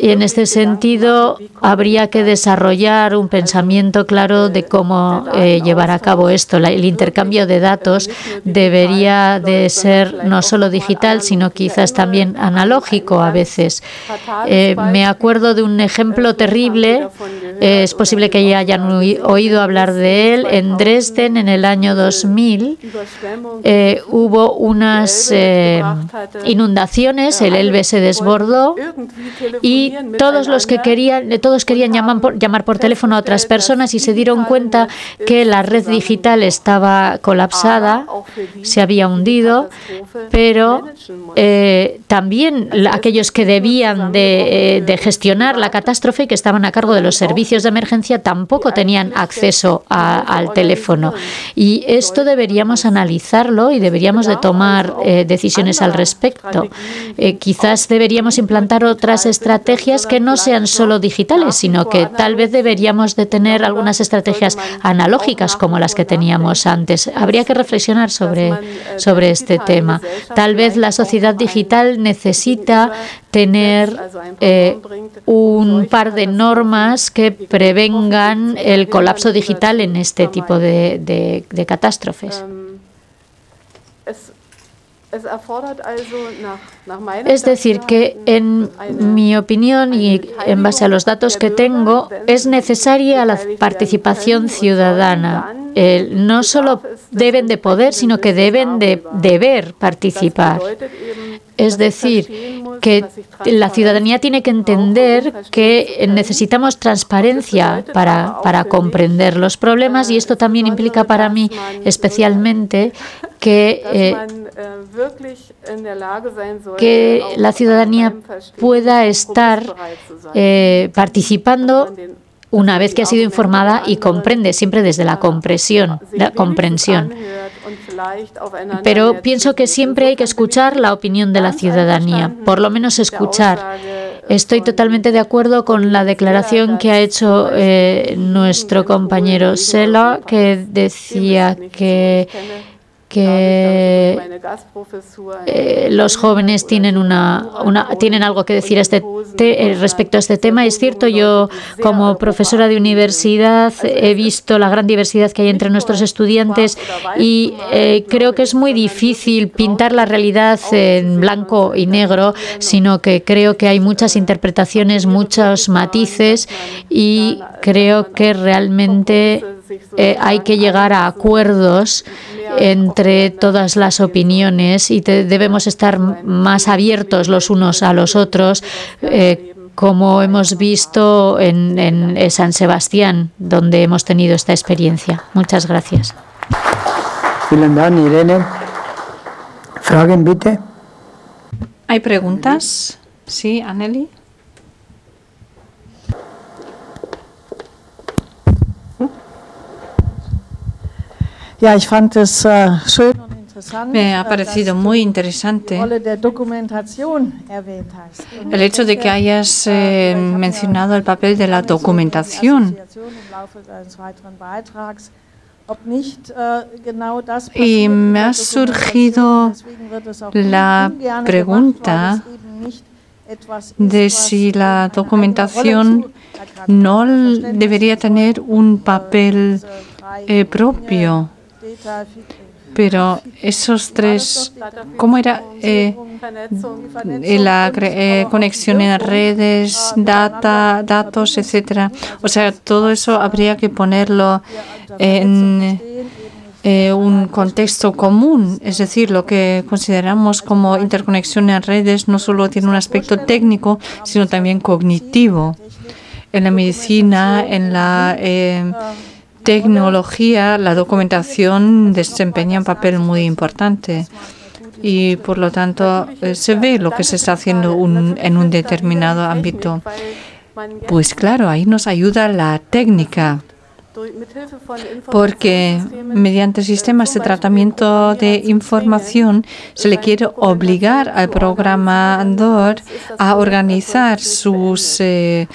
Y en este sentido habría que desarrollar un pensamiento pensamiento claro de cómo eh, llevar a cabo esto. el intercambio de datos debería de ser no solo digital, sino quizás también analógico a veces. Eh, me acuerdo de un ejemplo terrible, es posible que ya hayan oído hablar de él. En Dresden, en el año 2000, eh, hubo unas inundaciones, el Elbe se desbordó y todos los que querían, todos querían llamar por, teléfono a otra personas y se dieron cuenta que la red digital estaba colapsada, se había hundido, pero eh, también aquellos que debían de, eh, gestionar la catástrofe, que estaban a cargo de los servicios de emergencia, tampoco tenían acceso al teléfono. Y esto deberíamos analizarlo y deberíamos de tomar eh, decisiones al respecto. quizás deberíamos implantar otras estrategias que no sean solo digitales, sino que tal vez deberíamos de tener algunas estrategias analógicas como las que teníamos antes. Habría que reflexionar sobre, sobre este tema. Tal vez la sociedad digital necesita tener eh, un par de normas que prevengan el colapso digital en este tipo de, de catástrofes. Es decir, que en mi opinión y en base a los datos que tengo, es necesaria la participación ciudadana. No solo deben de poder, sino que deben de deber participar. Es decir, que la ciudadanía tiene que entender que necesitamos transparencia para, para comprender los problemas y esto también implica para mí especialmente que eh, que la ciudadanía pueda estar eh, participando una vez que ha sido informada y comprende, siempre desde la comprensión. Pero pienso que siempre hay que escuchar la opinión de la ciudadanía, por lo menos escuchar. Estoy totalmente de acuerdo con la declaración que ha hecho eh, nuestro compañero Sela, que decía que que eh, los jóvenes tienen una, tienen algo que decir este eh, respecto a este tema. Es cierto, yo como profesora de universidad he visto la gran diversidad que hay entre nuestros estudiantes y eh, creo que es muy difícil pintar la realidad en blanco y negro, sino que creo que hay muchas interpretaciones, muchos matices y creo que realmente hay que llegar a acuerdos entre todas las opiniones y debemos estar más abiertos los unos a los otros. Eh, como hemos visto en, en San Sebastián, donde hemos tenido esta experiencia. Muchas gracias. ¿Hay preguntas? Sí, Anneli. Äh, Me ha parecido muy interesante el hecho de que hayas eh, mencionado el papel de la documentación. Y me ha surgido la pregunta de si la documentación no debería tener un papel eh, propio pero esos tres, ¿cómo era eh, la eh, conexión en redes, data, datos, etcétera? O sea, todo eso habría que ponerlo en eh, un contexto común, es decir, lo que consideramos como interconexión en redes no solo tiene un aspecto técnico, sino también cognitivo. En la medicina, en la tecnología, la documentación desempeña un papel muy importante y por lo tanto eh, se ve lo que se está haciendo en un determinado ámbito. Pues claro, ahí nos ayuda la técnica porque mediante sistemas de tratamiento de información se le quiere obligar al programador a organizar sus, eh,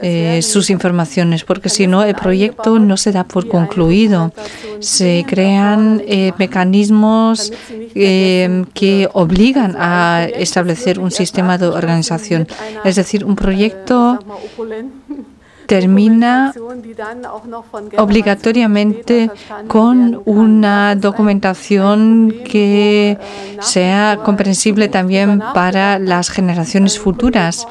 eh, sus informaciones, porque si no el proyecto no se da por concluido. Se crean eh, mecanismos que obligan a establecer un sistema de organización, es decir, un proyecto termina obligatoriamente con una documentación que sea comprensible también para las generaciones futuras.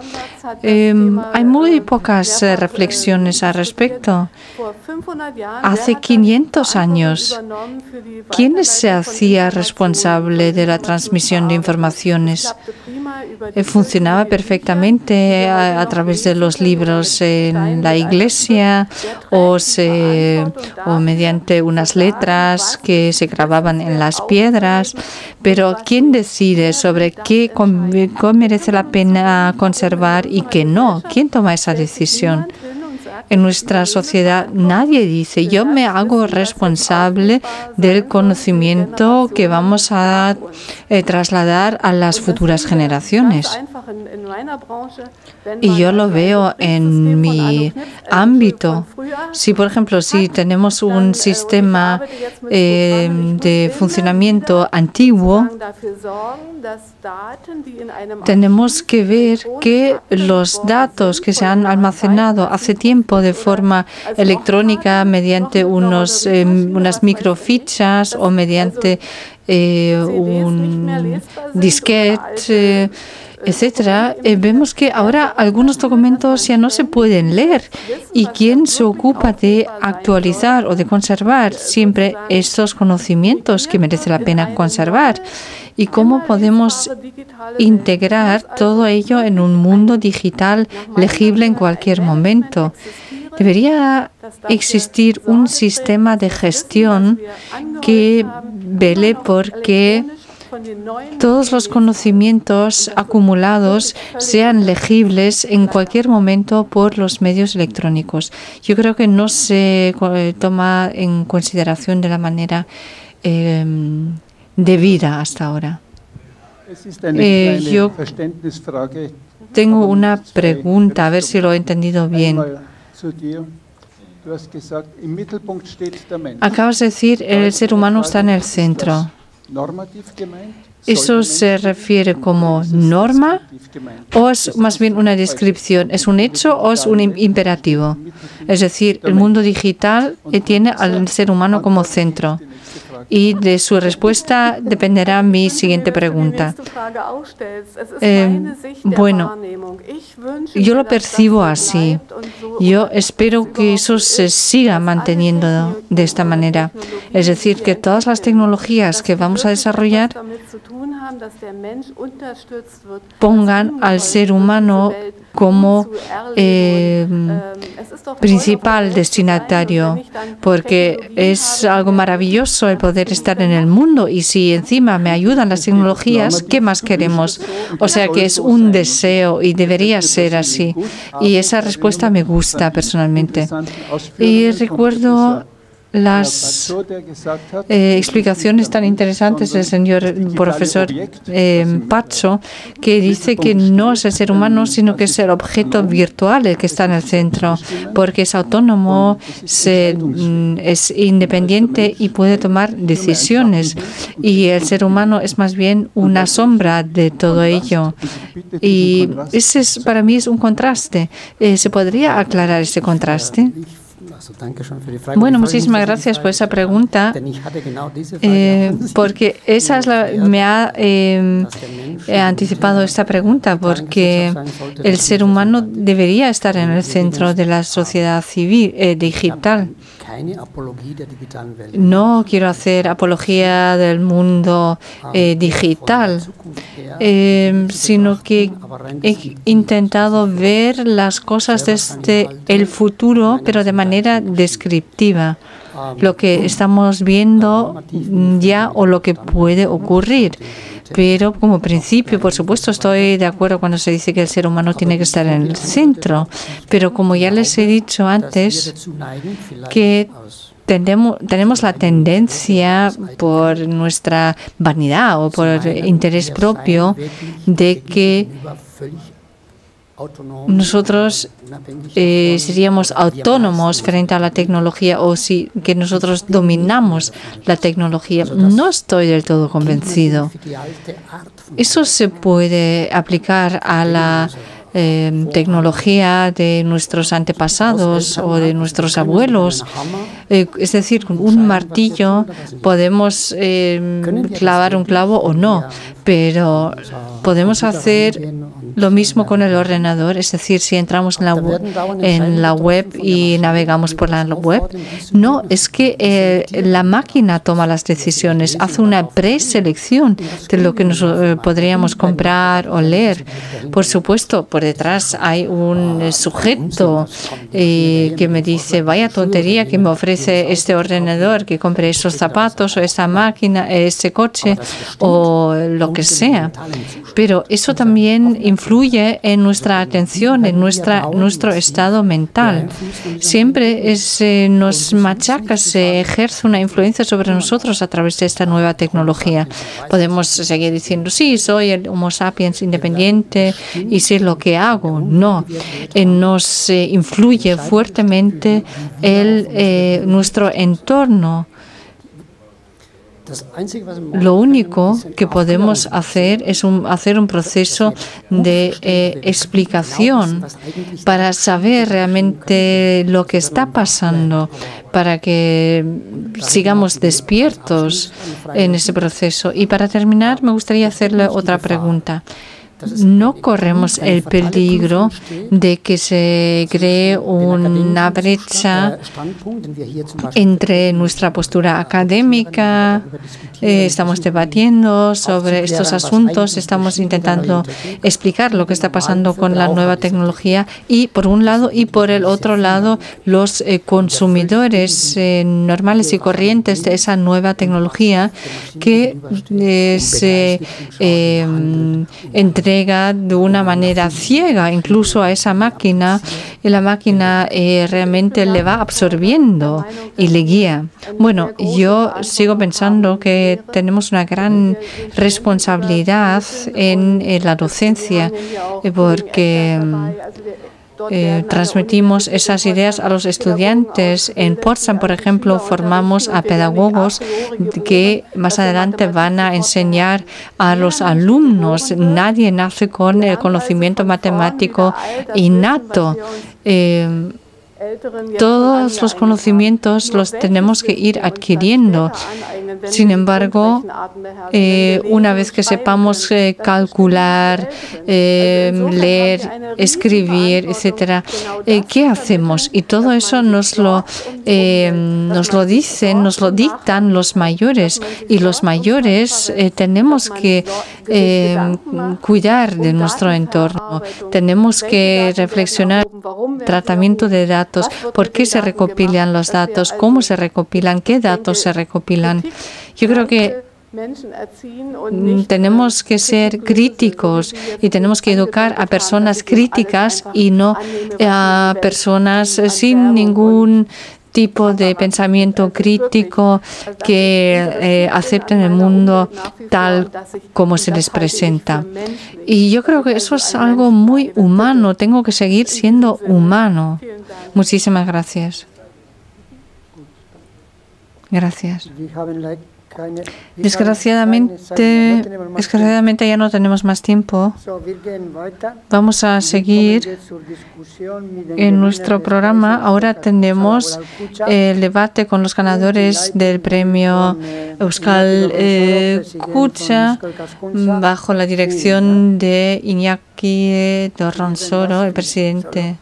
Em, hay muy pocas eh, reflexiones al respecto. Hace 500 años, ¿quién se hacía responsable de la transmisión de informaciones? Eh, funcionaba perfectamente a, través de los libros en la iglesia o, o mediante unas letras que se grababan en las piedras. Pero ¿quién decide sobre qué merece la pena conservar y qué no? ¿Quién toma esa decisión? En nuestra sociedad nadie dice yo me hago responsable del conocimiento que vamos a eh, trasladar a las futuras generaciones. Y yo lo veo en mi ámbito. Si, por ejemplo, si tenemos un sistema eh, de funcionamiento antiguo, tenemos que ver que los datos que se han almacenado hace tiempo de forma electrónica mediante unos, eh, unas microfichas o mediante eh, un disquete, etcétera, eh, vemos que ahora algunos documentos ya no se pueden leer y quién se ocupa de actualizar o de conservar siempre estos conocimientos que merece la pena conservar y cómo podemos integrar todo ello en un mundo digital legible en cualquier momento. Debería existir un sistema de gestión que vele porque todos los conocimientos acumulados sean legibles en cualquier momento por los medios electrónicos. Yo creo que no se toma en consideración de la manera eh, debida hasta ahora. Eh, yo tengo una pregunta, a ver si lo he entendido bien. Acabas de decir, el ser humano está en el centro. ¿Eso se refiere como norma o es más bien una descripción? ¿Es un hecho o es un imperativo? Es decir, el mundo digital tiene al ser humano como centro y de su respuesta dependerá mi siguiente pregunta. Eh, bueno, yo lo percibo así. Yo espero que eso se siga manteniendo de esta manera. Es decir, que todas las tecnologías que vamos a desarrollar pongan al ser humano como eh, principal destinatario, porque es algo maravilloso el poder estar en el mundo y si encima me ayudan las tecnologías, ¿qué más queremos? O sea que es un deseo y debería ser así. Y esa respuesta me gusta personalmente. Y recuerdo las eh, explicaciones tan interesantes del señor profesor eh, que dice que no es el ser humano, sino que es el objeto virtual el que está en el centro, porque es autónomo, mm, es independiente y puede tomar decisiones. Y el ser humano es más bien una sombra de todo ello. Y ese es, para mí es un contraste. Eh, ¿Se podría aclarar ese contraste? Bueno, muchísimas gracias por esa pregunta, eh, porque esa es la, me ha eh, anticipado esta pregunta, porque el ser humano debería estar en el centro de la sociedad civil eh, digital. No quiero hacer apología del mundo eh, digital, eh, sino que he intentado ver las cosas desde el futuro, pero de manera descriptiva lo que estamos viendo ya o lo que puede ocurrir. Pero como principio, por supuesto, estoy de acuerdo cuando se dice que el ser humano tiene que estar en el centro. Pero como ya les he dicho antes, que tenemos, tenemos la tendencia por nuestra vanidad o por interés propio de que nosotros eh, seríamos autónomos frente a la tecnología o si que nosotros dominamos la tecnología. No estoy del todo convencido. Eso se puede aplicar a la eh, tecnología de nuestros antepasados o de nuestros abuelos. Eh, es decir, con un martillo podemos clavar un clavo o no, pero podemos hacer lo mismo con el ordenador, es decir, si entramos en la, web, en la web y navegamos por la web, no, es que eh, la máquina toma las decisiones, hace una preselección de lo que nos eh, podríamos comprar o leer. Por supuesto, por detrás hay un sujeto eh, que me dice, vaya tontería que me ofrece este ordenador, que compre esos zapatos o esa máquina, ese coche o lo que sea. Pero eso también influye en nuestra atención, en nuestra, nuestro estado mental. Siempre se nos machaca, se ejerce una influencia sobre nosotros a través de esta nueva tecnología. Podemos seguir diciendo, sí, soy el Homo sapiens independiente y sé lo que hago. No, eh, nos eh, influye fuertemente el, eh, nuestro entorno lo único que podemos hacer es hacer un proceso de eh, explicación para saber realmente lo que está pasando, para que sigamos despiertos en ese proceso. Y para terminar, me gustaría hacerle otra pregunta. No corremos el peligro de que se cree una brecha entre nuestra postura académica, eh, estamos debatiendo sobre estos asuntos, estamos intentando explicar lo que está pasando con la nueva tecnología y por un lado y por el otro lado los eh, consumidores eh, normales y corrientes de esa nueva tecnología que se de una manera ciega incluso a esa máquina y la máquina realmente le va absorbiendo y le guía. Bueno, yo sigo pensando que tenemos una gran responsabilidad en, la docencia porque eh, transmitimos esas ideas a los estudiantes. En Potsdam, por ejemplo, formamos a pedagogos que más adelante van a enseñar a los alumnos. Nadie nace con el conocimiento matemático innato. Eh, todos los conocimientos los tenemos que ir adquiriendo. Sin embargo, eh, una vez que sepamos eh, calcular, eh, leer, escribir, etcétera, ¿qué hacemos? Y todo eso nos lo, nos lo dicen, nos lo dictan los mayores. Y los mayores tenemos que cuidar de nuestro entorno. Tenemos que reflexionar tratamiento de datos por qué se recopilan los datos, cómo se recopilan, qué datos se recopilan. Yo creo que tenemos que ser críticos y tenemos que educar a personas críticas y no a personas sin ningún tipo de pensamiento crítico que eh, acepten el mundo tal como se les presenta. Y yo creo que eso es algo muy humano. Tengo que seguir siendo humano. Muchísimas gracias. Gracias. Desgraciadamente, desgraciadamente ya no tenemos más tiempo. Vamos a seguir en nuestro programa. Ahora tenemos el debate con los ganadores del premio Euskal eh, Kucha bajo la dirección de Iñaki Torronsoro, el presidente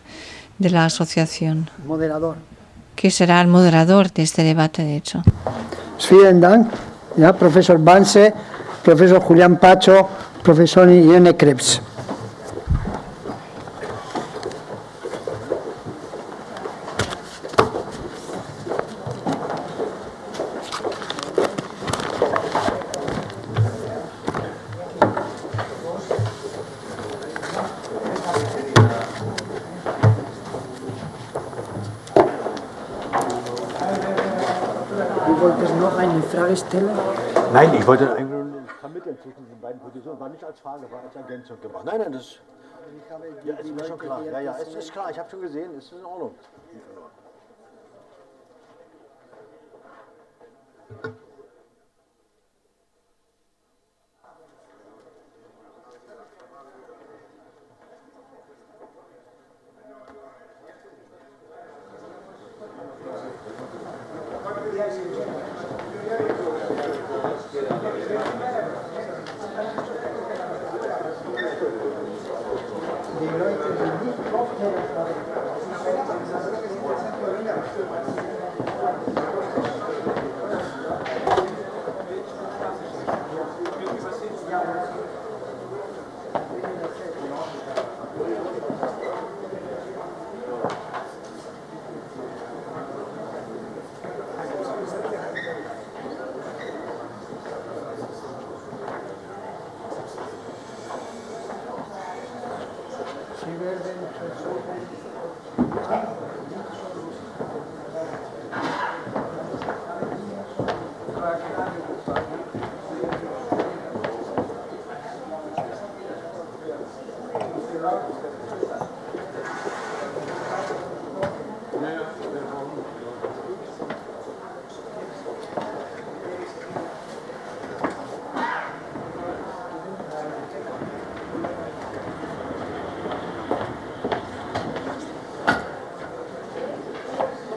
de la asociación, que será el moderador de este debate, de hecho. Vielen Dank, ja, Professor Banse, Professor Julián Pacho, Professor Irene Krebs. War nicht als Frage, war als Ergänzung gemacht. Nein, nein, das ja, ist mir schon klar. Ja, ja, es ist klar. Ich habe schon gesehen, es ist in Ordnung.